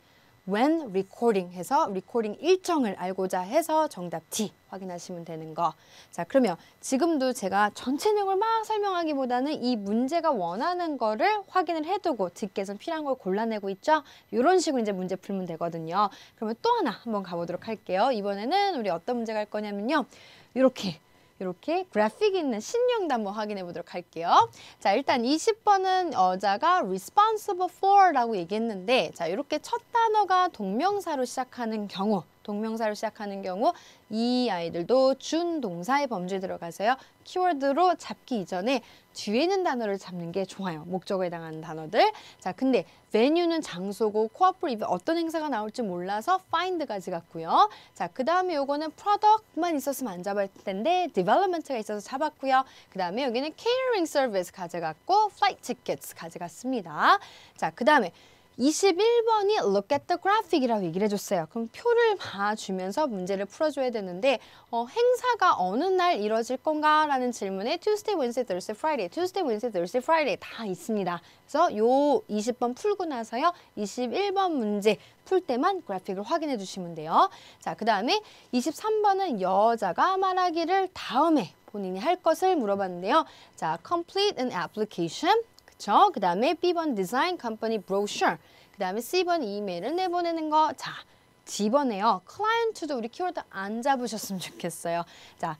when recording 해서 recording 일정을 알고자 해서 정답 D 확인하시면 되는 거. 자, 그러면 지금도 제가 전체 내용을 막 설명하기보다는 이 문제가 원하는 거를 확인을 해두고 듣기에서 필요한 걸 골라내고 있죠. 이런 식으로 이제 문제 풀면 되거든요. 그러면 또 하나 한번 가보도록 할게요. 이번에는 우리 어떤 문제 갈 거냐면요. 이렇게 이렇게 그래픽이 있는 신용도 한번 확인해 보도록 할게요. 자, 일단 20번은 여자가 responsible for라고 얘기했는데 자, 이렇게 첫 단어가 동명사로 시작하는 경우 동명사로 시작하는 경우 이 아이들도 준 동사의 범주에 들어가서요. 키워드로 잡기 이전에 뒤에 있는 단어를 잡는 게 좋아요. 목적어에 해당하는 단어들. 자, 근데 venue는 장소고 코어프리브 어떤 행사가 나올지 몰라서 find까지 갔고요. 자, 그 다음에 요거는 product만 있었으면 안 잡을 텐데 development가 있어서 잡았고요. 그 다음에 여기는 catering service 가져갔고 flight tickets 가져갔습니다. 자, 그 다음에 21번이 look at the graphic이라고 얘기를 해줬어요. 그럼 표를 봐주면서 문제를 풀어줘야 되는데 어, 행사가 어느 날 이뤄질 건가 라는 질문에 Tuesday, Wednesday, Thursday, Friday, Tuesday, Wednesday, Thursday, Friday 다 있습니다. 그래서 요 20번 풀고 나서요. 21번 문제 풀 때만 그래픽을 확인해 주시면 돼요. 자, 그 다음에 23번은 여자가 말하기를 다음에 본인이 할 것을 물어봤는데요. 자, complete an application. 그쵸? 그 다음에 B번 design company brochure. 그 다음에 C번 이메일을 내보내는 거. 자, D번에요. 클라이언트도 우리 키워드 안 잡으셨으면 좋겠어요. 자,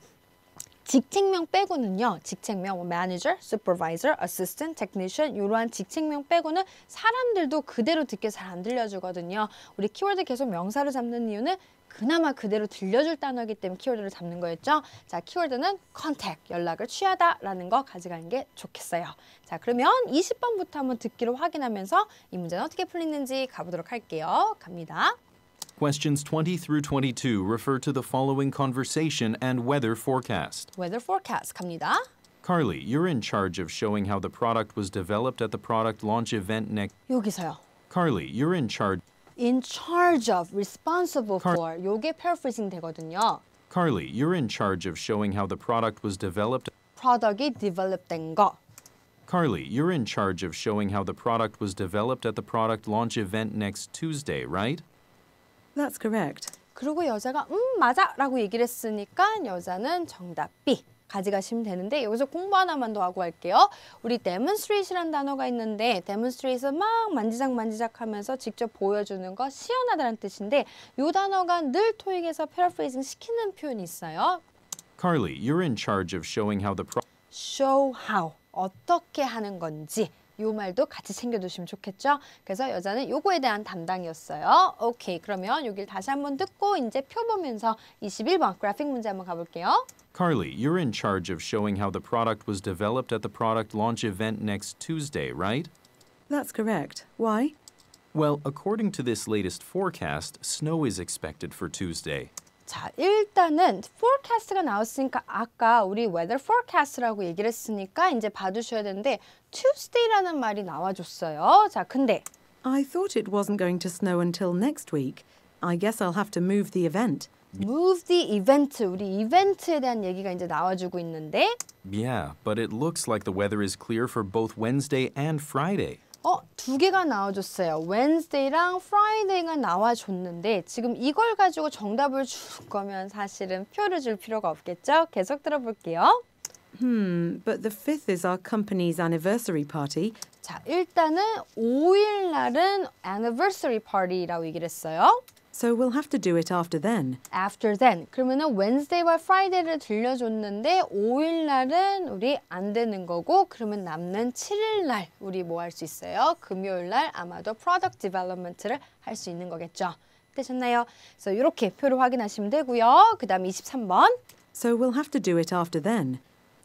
직책명 빼고는요. 직책명 뭐 manager, supervisor, assistant, technician 이러한 직책명 빼고는 사람들도 그대로 듣게 잘 안 들려주거든요. 우리 키워드 계속 명사로 잡는 이유는 그나마 그대로 들려줄 단어이기 때문에 키워드를 잡는 거였죠. 자, 키워드는 contact, 연락을 취하다라는 거 가져가는 게 좋겠어요. 자, 그러면 20번부터 한번 듣기로 확인하면서 이 문제는 어떻게 풀리는지 가보도록 할게요. 갑니다. Questions 20 through 22 refer to the following conversation and weather forecast. weather forecast 갑니다. Carly, you're in charge of showing how the product was developed at the product launch event next. 여기서요. Carly, you're in charge. in charge of, responsible Car- for 요게 paraphrasing 되거든요. Carly, you're in charge of showing how the product was developed. product이 develop 된 거. Carly, you're in charge of showing how the product was developed at the product launch event next Tuesday, right? That's correct. 그리고 여자가 음 맞아 라고 얘기를 했으니까 여자는 정답 B 가져가시면 되는데 여기서 공부 하나만 더 하고 할게요. 우리 demonstrate이라는 단어가 있는데 demonstrate에서 막 만지작 만지작 하면서 직접 보여주는 거 시연하다라는 뜻인데 이 단어가 늘 토익에서 paraphrasing 시키는 표현이 있어요. Carly, you're in charge of showing how the pro- show how 어떻게 하는 건지 요 말도 같이 챙겨두시면 좋겠죠. 그래서 여자는 요거에 대한 담당이었어요. 오케이 그러면 여길 다시 한번 듣고 이제 표 보면서 21번 그래픽 문제 한번 가볼게요. Carly, you're in charge of showing how the product was developed at the product launch event next Tuesday, right? That's correct. Why? Well, according to this latest forecast, snow is expected for Tuesday. 자 일단은 forecast가 나왔으니까 아까 우리 weather forecast라고 얘기를 했으니까 이제 봐두셔야 되는데 Tuesday라는 말이 나와줬어요. 자 근데 I thought it wasn't going to snow until next week. I guess I'll have to move the event. move the event. 우리 이벤트에 대한 얘기가 이제 나와주고 있는데 Yeah, but it looks like the weather is clear for both Wednesday and Friday. 어, 두 개가 나와줬어요. Wednesday랑 Friday가 나와줬는데 지금 이걸 가지고 정답을 줄 거면 사실은 표를 줄 필요가 없겠죠? 계속 들어볼게요. Hmm, but the 5th is our company's anniversary party. 자, 일단은 5일 날은 anniversary party라고 얘기를 했어요. So we'll have to do it after then. After then. 그러면은 Wednesday와 Friday를 들려줬는데 5일 날은 우리 안 되는 거고 그러면 남는 7일 날 우리 뭐 할 수 있어요? 금요일 날 아마도 product development를 할 수 있는 거겠죠. 되셨나요? 그래서 이렇게 표를 확인하시면 되고요. 그다음에 23번. So we'll have to do it after then.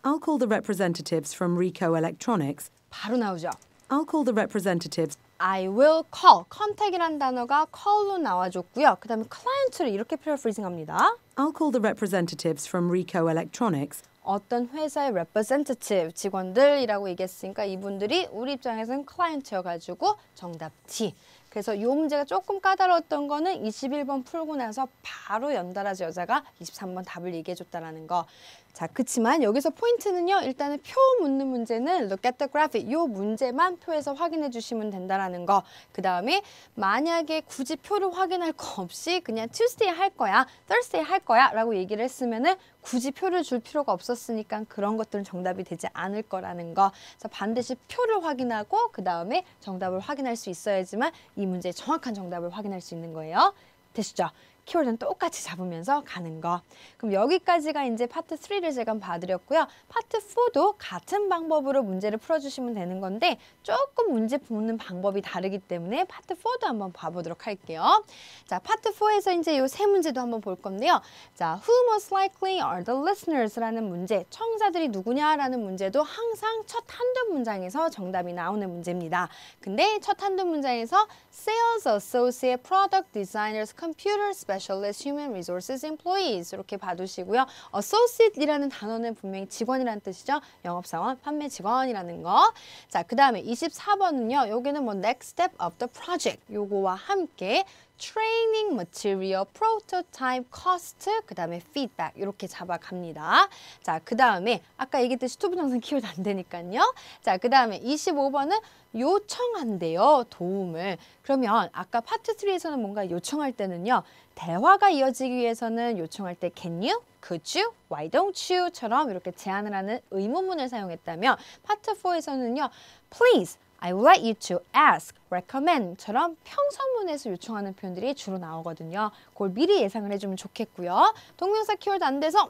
I'll call the representatives from Ricoh Electronics. 바로 나오죠. I'll call the representatives I will call. contact이란 단어가 call로 나와줬고요. 그 다음에 client를 이렇게 paraphrasing합니다. I'll call the representatives from Ricoh Electronics. 어떤 회사의 representative 직원들이라고 얘기했으니까 이분들이 우리 입장에서는 클라이언트여가지고 정답 D. 그래서 이 문제가 조금 까다로웠던 거는 21번 풀고 나서 바로 연달아서 여자가 23번 답을 얘기해줬다라는 거. 자, 그치만 여기서 포인트는요. 일단은 표 묻는 문제는 look at the graphic. 요 문제만 표에서 확인해 주시면 된다라는 거. 그 다음에 만약에 굳이 표를 확인할 거 없이 그냥 Tuesday 할 거야, Thursday 할 거야 라고 얘기를 했으면은 굳이 표를 줄 필요가 없었으니까 그런 것들은 정답이 되지 않을 거라는 거. 그래서 반드시 표를 확인하고 그 다음에 정답을 확인할 수 있어야지만 이 문제의 정확한 정답을 확인할 수 있는 거예요. 되시죠? 키워드는 똑같이 잡으면서 가는 거. 그럼 여기까지가 이제 파트 3를 제가 봐드렸고요. 파트 4도 같은 방법으로 문제를 풀어주시면 되는 건데 조금 문제 푸는 방법이 다르기 때문에 파트 4도 한번 봐보도록 할게요. 자, 파트 4에서 이제 이 세 문제도 한번 볼 건데요. 자, who most likely are the listeners라는 문제, 청자들이 누구냐라는 문제도 항상 첫 한두 문장에서 정답이 나오는 문제입니다. 근데 첫 한두 문장에서 sales associate, product designers, computer specialist, human resources employees 이렇게 봐두시고요. associate이라는 단어는 분명히 직원이라는 뜻이죠. 영업사원, 판매 직원이라는 거. 자, 그 다음에 24번은요. 여기는 뭐 next step of the project 요거와 함께 training material, prototype, cost, 그 다음에 feedback 이렇게 잡아갑니다. 자, 그 다음에 아까 얘기했듯이 투부 정상 키워드 안 되니까요. 자, 그 다음에 25번은 요청한대요. 도움을. 그러면 아까 파트 3에서는 뭔가 요청할 때는요. 대화가 이어지기 위해서는 요청할 때 can you, could you, why don't you?처럼 이렇게 제안을 하는 의문문을 사용했다면 파트 4에서는요. please, I would like you to ask, recommend처럼 평서문에서 요청하는 표현들이 주로 나오거든요. 그걸 미리 예상을 해주면 좋겠고요. 동명사 키워드 안 돼서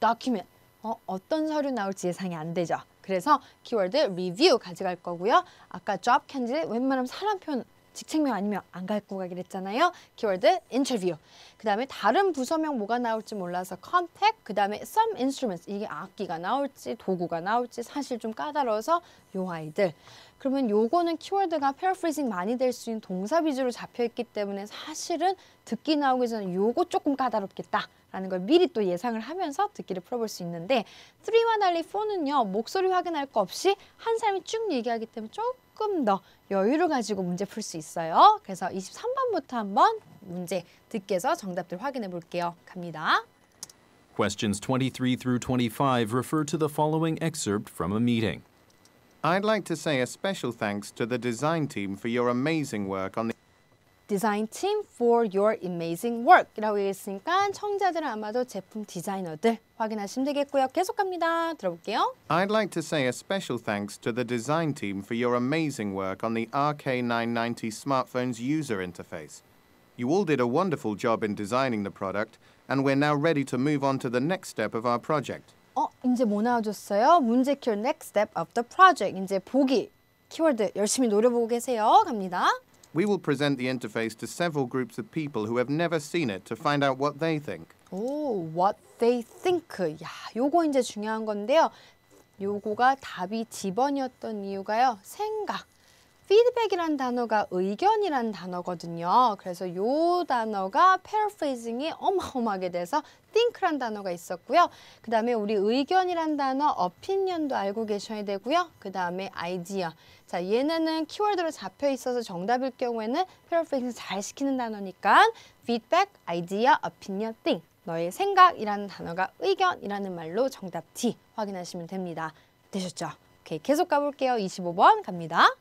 document, 어, 어떤 서류 나올지 예상이 안 되죠. 그래서 키워드 review 가져갈 거고요. 아까 job candidate 웬만하면 사람 표현 직책명 아니면 안 갖고 가기로 했잖아요. 키워드 interview. 그 다음에 다른 부서명 뭐가 나올지 몰라서 contact. 그 다음에 some instruments. 이게 악기가 나올지 도구가 나올지 사실 좀 까다로워서 요 아이들. 그러면 요거는 키워드가 paraphrasing 많이 될 수 있는 동사 위주로 잡혀있기 때문에 사실은 듣기 나오기 전에 요거 조금 까다롭겠다. 라는 걸 미리 또 예상을 하면서 듣기를 풀어볼 수 있는데 3와 달리 4는요. 목소리 확인할 거 없이 한 사람이 쭉 얘기하기 때문에 조금 더 여유를 가지고 문제 풀 수 있어요. 그래서 23번부터 한번 문제 듣게서 정답들 확인해 볼게요. 갑니다. Questions 23 through 25 refer to the following excerpt from a meeting. I'd like to say a special thanks to the design team for your amazing work on the Design team for your amazing work 이라고 얘기했으니까 청자들은 아마도 제품 디자이너들 확인하시면 되겠고요. 계속 갑니다. 들어볼게요. I'd like to say a special thanks to the design team for your amazing work on the RK990 smartphone's user interface. You all did a wonderful job in designing the product, and we're now ready to move on to the next step of our project. 어, 이제 뭐 나와줬어요? 문제 키워드 next step of the project. 이제 보기 키워드 열심히 노려보고 계세요. 갑니다. We will present the interface to several groups of people who have never seen it to find out what they think. 오, what they think. 야, 요거 이제 중요한 건데요. 요거가 답이 D번이었던 이유가요. 생각. Feedback이란 단어가 의견이란 단어거든요. 그래서 요 단어가 paraphrasing이 어마어마하게 돼서 think란 단어가 있었고요. 그 다음에 우리 의견이란 단어 opinion도 알고 계셔야 되고요. 그 다음에 idea. 자, 얘네는 키워드로 잡혀 있어서 정답일 경우에는 paraphrasing 잘 시키는 단어니까 feedback, idea, opinion, think. 너의 생각이라는 단어가 의견이라는 말로 정답 D 확인하시면 됩니다. 되셨죠? 오케이, 계속 가볼게요. 25번 갑니다.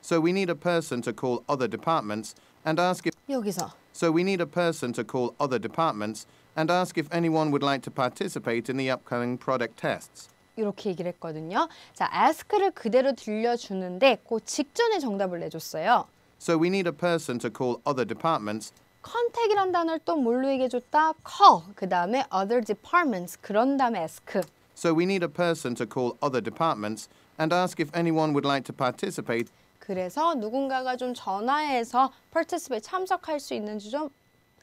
So we need a person to call other departments and ask if 여기서 So we need a person to call other departments and ask if anyone would like to participate in the upcoming product tests. 이렇게 얘기를 했거든요. 자, ask를 그대로 들려주는데 그 직전에 정답을 내줬어요. So we need a person to call other departments contact이란 단어를 또 뭘로 얘기해줬다? call. 그 다음에 other departments. 그런 다음에 ask. So we need a person to call other departments and ask if anyone would like to participate 그래서 누군가가 좀 전화해서 participate 참석할 수 있는지 좀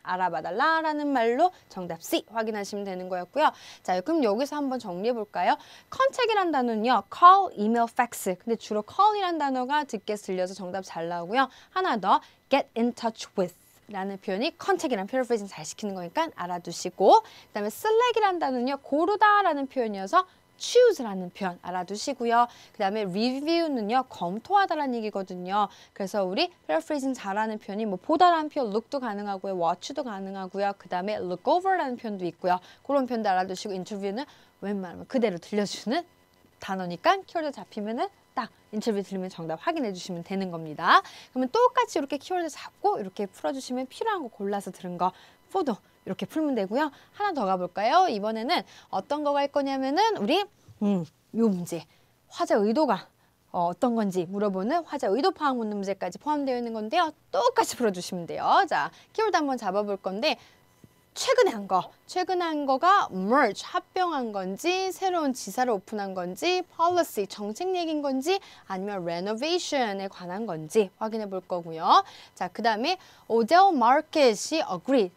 알아봐달라라는 말로 정답 C 확인하시면 되는 거였고요. 자, 그럼 여기서 한번 정리해 볼까요? contact이란 단어는요, call, email, fax. 근데 주로 call이란 단어가 듣게 들려서 정답 잘 나오고요. 하나 더, get in touch with. 라는 표현이 컨택이랑 패러프레이징 잘 시키는 거니까 알아두시고 그 다음에 select 단어는요 고르다 라는 표현이어서 choose라는 표현 알아두시고요. 그 다음에 review는요 검토하다라는 얘기거든요. 그래서 우리 paraphrasing 잘하는 표현이 뭐 보다라는 표현 look도 가능하고요, watch도 가능하고요. 그 다음에 look over라는 표현도 있고요. 그런 표현도 알아두시고 인터뷰는 웬만하면 그대로 들려주는 단어니까 키워드 잡히면은 딱 인터뷰 들으면 정답 확인해 주시면 되는 겁니다. 그러면 똑같이 이렇게 키워드 잡고 이렇게 풀어주시면 필요한 거 골라서 들은 거 포도 이렇게 풀면 되고요. 하나 더 가볼까요? 이번에는 어떤 거가 할 거냐면은 우리 음, 요 문제 화자 의도가 어, 어떤 건지 물어보는 화자 의도 파악 묻는 문제까지 포함되어 있는 건데요. 똑같이 풀어주시면 돼요. 자, 키워드 한번 잡아볼 건데 최근에 한 거, 최근에 한 거가 merge, 합병한 건지, 새로운 지사를 오픈한 건지, policy, 정책 얘기인 건지, 아니면 renovation에 관한 건지 확인해 볼 거고요. 자, 그 다음에 오데오 마켓이 agree,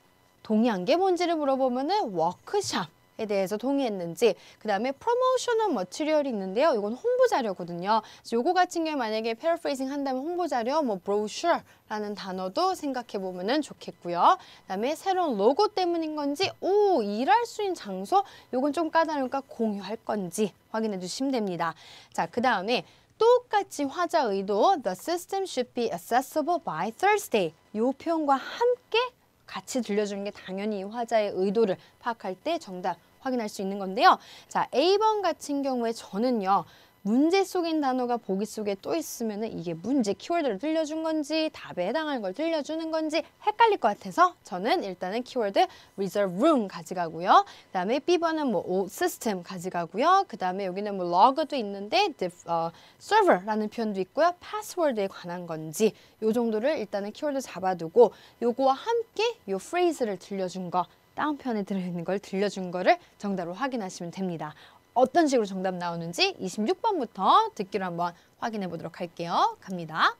동의한 게 뭔지를 물어보면은 워크샵. 에 대해서 동의했는지 그 다음에 promotional material이 있는데요. 이건 홍보 자료거든요. 요거 같은 경우에 만약에 paraphrasing 한다면 홍보 자료 뭐 brochure라는 단어도 생각해 보면은 좋겠고요. 그 다음에 새로운 로고 때문인 건지 오 일할 수 있는 장소 요건 좀 까다로우니까 공유할 건지 확인해 주시면 됩니다. 자, 그 다음에 똑같이 화자 의도 The system should be accessible by Thursday 요 표현과 함께 같이 들려주는 게 당연히 이 화자의 의도를 파악할 때 정답 확인할 수 있는 건데요. 자, A번 같은 경우에 저는요. 문제 속인 단어가 보기 속에 또 있으면 이게 문제 키워드를 들려준 건지 답에 해당하는 걸 들려주는 건지 헷갈릴 것 같아서 저는 일단은 키워드 reserve room 가져가고요. 그 다음에 B번은 뭐 system 가져가고요. 그 다음에 여기는 뭐 log도 있는데 어, server라는 표현도 있고요. password에 관한 건지 요 정도를 일단은 키워드 잡아두고 요거와 함께 요 phrase를 들려준 거 다운편에 들어있는 걸 들려준 거를 정답으로 확인하시면 됩니다. 어떤 식으로 정답 나오는지 26번부터 듣기로 한번 확인해 보도록 할게요. 갑니다.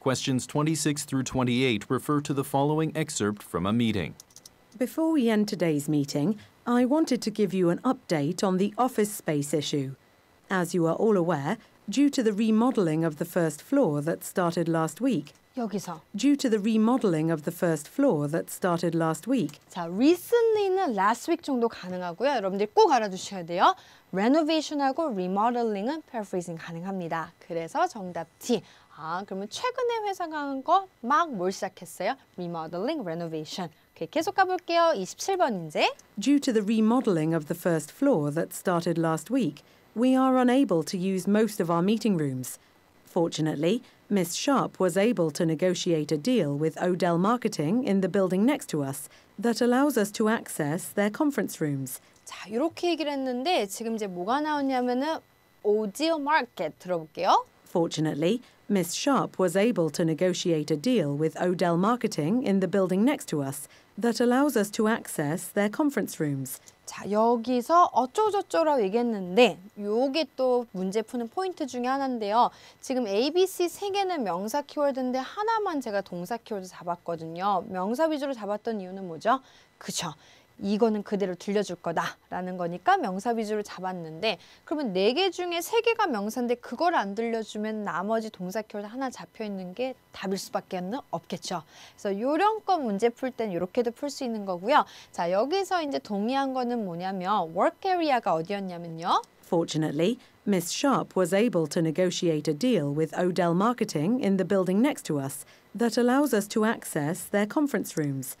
Questions 26 through 28 refer to the following excerpt from a meeting. Before we end today's meeting, I wanted to give you an update on the office space issue. As you are all aware, due to the remodelling of the first floor that started last week, 여기서 due to the remodelling of the first floor that started last week, 자, recently는 last week 정도 가능하고요. 여러분들 꼭 알아두셔야 돼요. renovation하고 remodeling은 paraphrasing 가능합니다. 그래서 정답 D. 아, 그러면 최근에 회사가 한 거 막 뭘 시작했어요? remodeling, renovation. 오케이, 계속 가볼게요. 27번 문제. due to the remodelling of the first floor that started last week, we are unable to use most of our meeting rooms. Fortunately, Miss Sharp was able to negotiate a deal with Odell Marketing in the building next to us that allows us to access their conference rooms. 자, 이렇게 얘기를 했는데 지금 이제 뭐가 나왔냐면은 오디오 마켓 들어볼게요. Fortunately, Miss Sharp was able to negotiate a deal with Odell Marketing in the building next to us that allows us to access their conference rooms. 자, 여기서 어쩌고저쩌라고 얘기했는데 요게 또 문제 푸는 포인트 중에 하나인데요. 지금 A, B, C 세 개는 명사 키워드인데 하나만 제가 동사 키워드 잡았거든요. 명사 위주로 잡았던 이유는 뭐죠? 그쵸. 이거는 그대로 들려줄 거다라는 거니까 명사 위주로 잡았는데 그러면 네 개 중에 세 개가 명사인데 그걸 안 들려주면 나머지 동사 키워드 하나 잡혀 있는 게 답일 수밖에 없겠죠. 그래서 요령껏 문제 풀 땐 이렇게도 풀 수 있는 거고요. 자 여기서 이제 동의한 거는 뭐냐면 work area가 어디였냐면요. Fortunately, Miss Sharp was able to negotiate a deal with Odell Marketing in the building next to us that allows us to access their conference rooms.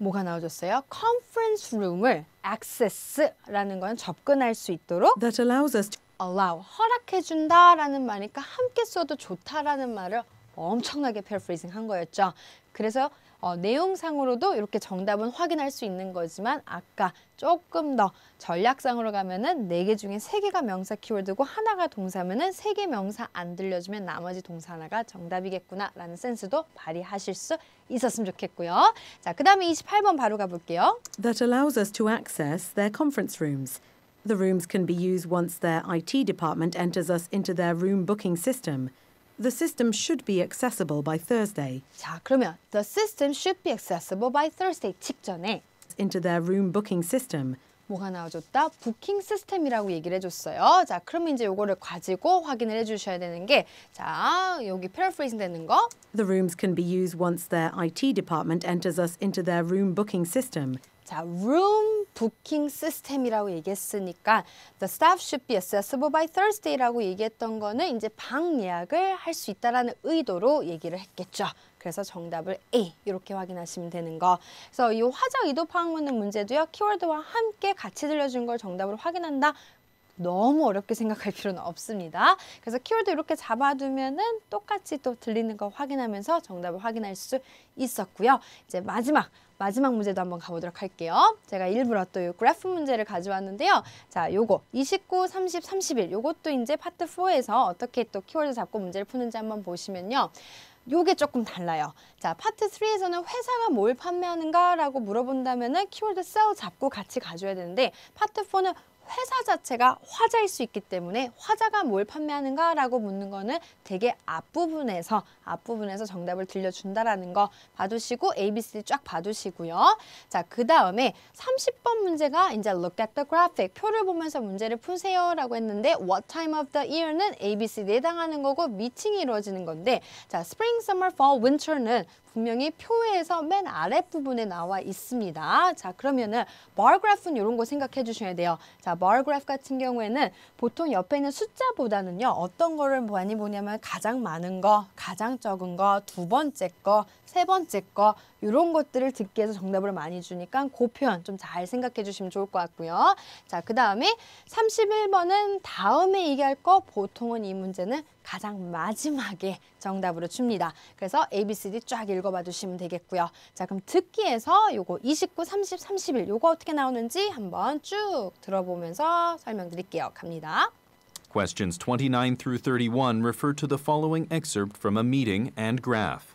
뭐가 나와줬어요? 컨퍼런스 룸을 access라는 건 접근할 수 있도록 that allows us to allow 허락해준다라는 말이니까 함께 써도 좋다라는 말을 엄청나게 패러프레이징 한 거였죠. 그래서 어, 내용상으로도 이렇게 정답은 확인할 수 있는 거지만 아까 조금 더 전략상으로 가면은 네 개 중에 세 개가 명사 키워드고 하나가 동사면은 세 개 명사 안 들려주면 나머지 동사 하나가 정답이겠구나라는 센스도 발휘하실 수 있었으면 좋겠고요. 자, 그 다음에 28번 바로 가 볼게요. that allows us to access their conference rooms. The rooms can be used once their IT department enters us into their room booking system. The system should be accessible by Thursday. 자, 그러면 the system should be accessible by Thursday 직전에 Into their room booking system. 뭐가 나와줬다? 부킹 시스템이라고 얘기를 해줬어요. 자, 그러면 이제 요거를 가지고 확인을 해주셔야 되는 게, 자, 여기 paraphrasing 되는 거. The rooms can be used once their IT department enters us into their room booking system. 자, room booking system이라고 얘기했으니까 the staff should be accessible by Thursday라고 얘기했던 거는 이제 방 예약을 할 수 있다라는 의도로 얘기를 했겠죠. 그래서 정답을 A 이렇게 확인하시면 되는 거. 그래서 이 화자 의도 파악 묻는 문제도요. 키워드와 함께 같이 들려준 걸 정답으로 확인한다. 너무 어렵게 생각할 필요는 없습니다. 그래서 키워드 이렇게 잡아두면은 똑같이 또 들리는 거 확인하면서 정답을 확인할 수 있었고요. 이제 마지막 마지막 문제도 한번 가보도록 할게요. 제가 일부러 또이 그래프 문제를 가져왔는데요. 자, 요거 29, 30, 31 요것도 이제 파트 4에서 어떻게 또 키워드 잡고 문제를 푸는지 한번 보시면요. 요게 조금 달라요. 자, 파트 3에서는 회사가 뭘 판매하는가라고 물어본다면은 키워드 sell 잡고 같이 가져야 되는데 파트 4는 회사 자체가 화자일 수 있기 때문에 화자가 뭘 판매하는가 라고 묻는 거는 되게 앞부분에서 앞부분에서 정답을 들려준다라는 거 봐두시고 A, B, C 쫙 봐두시고요. 자, 그 다음에 30번 문제가 이제 look at the graphic 표를 보면서 문제를 푸세요 라고 했는데 what time of the year는 A, B, C 에 해당하는 거고 미팅이 이루어지는 건데 자, spring, summer, fall, winter는 분명히 표에서 맨 아랫부분에 나와 있습니다. 자, 그러면은 bar graph는 이런 거 생각해 주셔야 돼요. 자, bar graph 같은 경우에는 보통 옆에 있는 숫자보다는요. 어떤 거를 많이 보냐면 가장 많은 거, 가장 적은 거, 두 번째 거, 세 번째 거 이런 것들을 듣기 위해서 정답을 많이 주니까 그 표현 좀 잘 생각해 주시면 좋을 것 같고요. 자, 그 다음에 31번은 다음에 얘기할 거 보통은 이 문제는 가장 마지막에 정답으로 줍니다. 그래서 A, B, C, D 쫙 읽어봐 주시면 되겠고요. 자, 그럼 듣기에서 요거 29, 30, 31 요거 어떻게 나오는지 한번 쭉 들어보면서 설명드릴게요. 갑니다. Questions 29 through 31 refer to the following excerpt from a meeting and graph.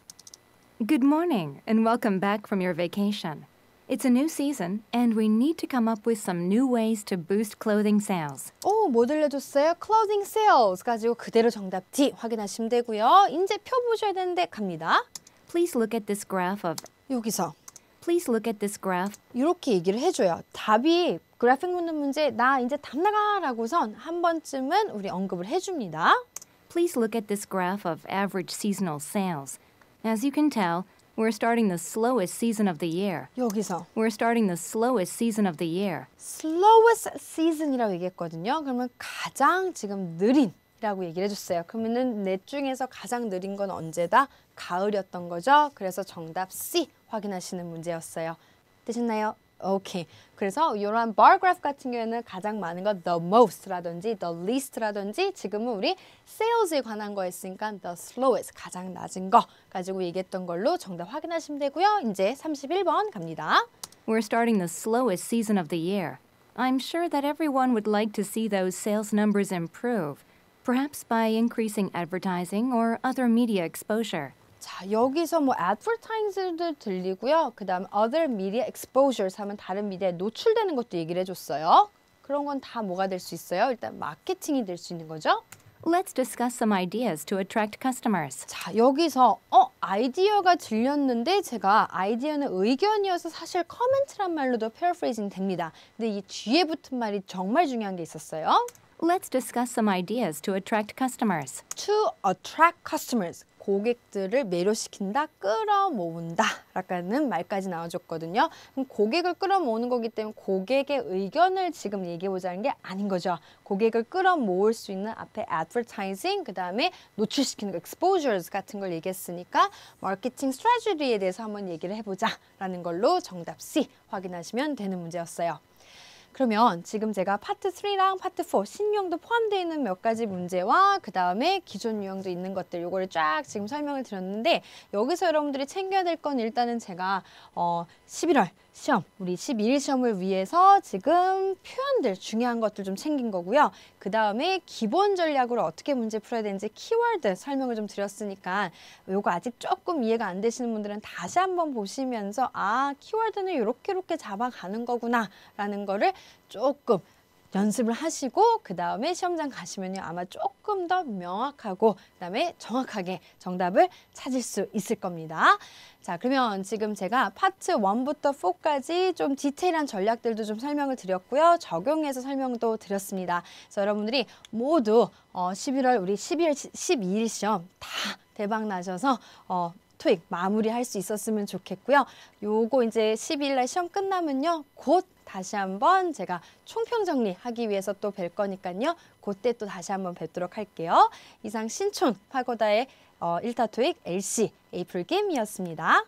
Good morning, and welcome back from your vacation. It's a new season, and we need to come up with some new ways to boost clothing sales. 오, 뭐 들려줬어요? Clothing sales 가지고 그대로 정답 D 확인하시면 되고요. 이제 표 보셔야 되는데 갑니다. Please look at this graph of 여기서 Please look at this graph. 이렇게 얘기를 해줘요. 답이 그래픽 묻는 문제 나 이제 답 나가라고선 한 번쯤은 우리 언급을 해줍니다. Please look at this graph of average seasonal sales. As you can tell, we're starting the slowest season of the year. 여기서 We're starting the slowest season of the year. slowest season이라고 얘기했거든요. 그러면 가장 지금 느린이라고 얘기를 해줬어요. 그러면은 넷 중에서 가장 느린 건 언제다? 가을이었던 거죠. 그래서 정답 C 확인하시는 문제였어요. 되셨나요? 오케이. 그래서 이러한 bar graph 같은 경우에는 가장 많은 건 the most라든지 the least라든지 지금은 우리 sales에 관한 거였으니까 the slowest 가장 낮은 거 가지고 얘기했던 걸로 정답 확인하시면 되고요. 이제 31번 갑니다. We're starting the slowest season of the year. I'm sure that everyone would like to see those sales numbers improve, perhaps by increasing advertising or other media exposure. 자, 여기서 뭐 advertise도 들리고요. 그 다음 other media exposures 하면 다른 미디어에 노출되는 것도 얘기를 해줬어요. 그런 건 다 뭐가 될 수 있어요? 일단 마케팅이 될 수 있는 거죠. Let's discuss some ideas to attract customers. 자, 여기서 어, 아이디어가 들렸는데 제가 아이디어는 의견이어서 사실 커멘트란 말로도 paraphrasing 됩니다. 근데 이 뒤에 붙은 말이 정말 중요한 게 있었어요. Let's discuss some ideas to attract customers. to attract customers. 고객들을 매료시킨다, 끌어모은다 라는 말까지 나와줬거든요. 고객을 끌어모으는 거기 때문에 고객의 의견을 지금 얘기해보자는 게 아닌 거죠. 고객을 끌어모을 수 있는 앞에 advertising, 그 다음에 노출시키는 거, exposures 같은 걸 얘기했으니까 마케팅 strategy에 대해서 한번 얘기를 해보자라는 걸로 정답 C 확인하시면 되는 문제였어요. 그러면 지금 제가 파트 3랑 파트 4 신유형도 포함되어 있는 몇 가지 문제와 그 다음에 기존 유형도 있는 것들 요거를 쫙 지금 설명을 드렸는데 여기서 여러분들이 챙겨야 될 건 일단은 제가 어 11월 시험 우리 12일 시험을 위해서 지금 표현들 중요한 것들 좀 챙긴 거고요. 그 다음에 기본 전략으로 어떻게 문제 풀어야 되는지 키워드 설명을 좀 드렸으니까 요거 아직 조금 이해가 안 되시는 분들은 다시 한번 보시면서 아 키워드는 이렇게 이렇게 잡아가는 거구나 라는 거를 조금 연습을 하시고 그 다음에 시험장 가시면요 아마 조금 더 명확하고 그 다음에 정확하게 정답을 찾을 수 있을 겁니다. 자 그러면 지금 제가 파트 1부터 4까지 좀 디테일한 전략들도 좀 설명을 드렸고요. 적용해서 설명도 드렸습니다. 그래서 여러분들이 모두 어, 11월 우리 12일 12일 시험 다 대박 나셔서 어, 토익 마무리할 수 있었으면 좋겠고요. 요거 이제 12일 날 시험 끝나면요. 곧 다시 한번 제가 총평 정리하기 위해서 또 뵐 거니까요. 그때 또 다시 한번 뵙도록 할게요. 이상 신촌 파고다의 어, 1타 토익 LC 에이플 김이었습니다.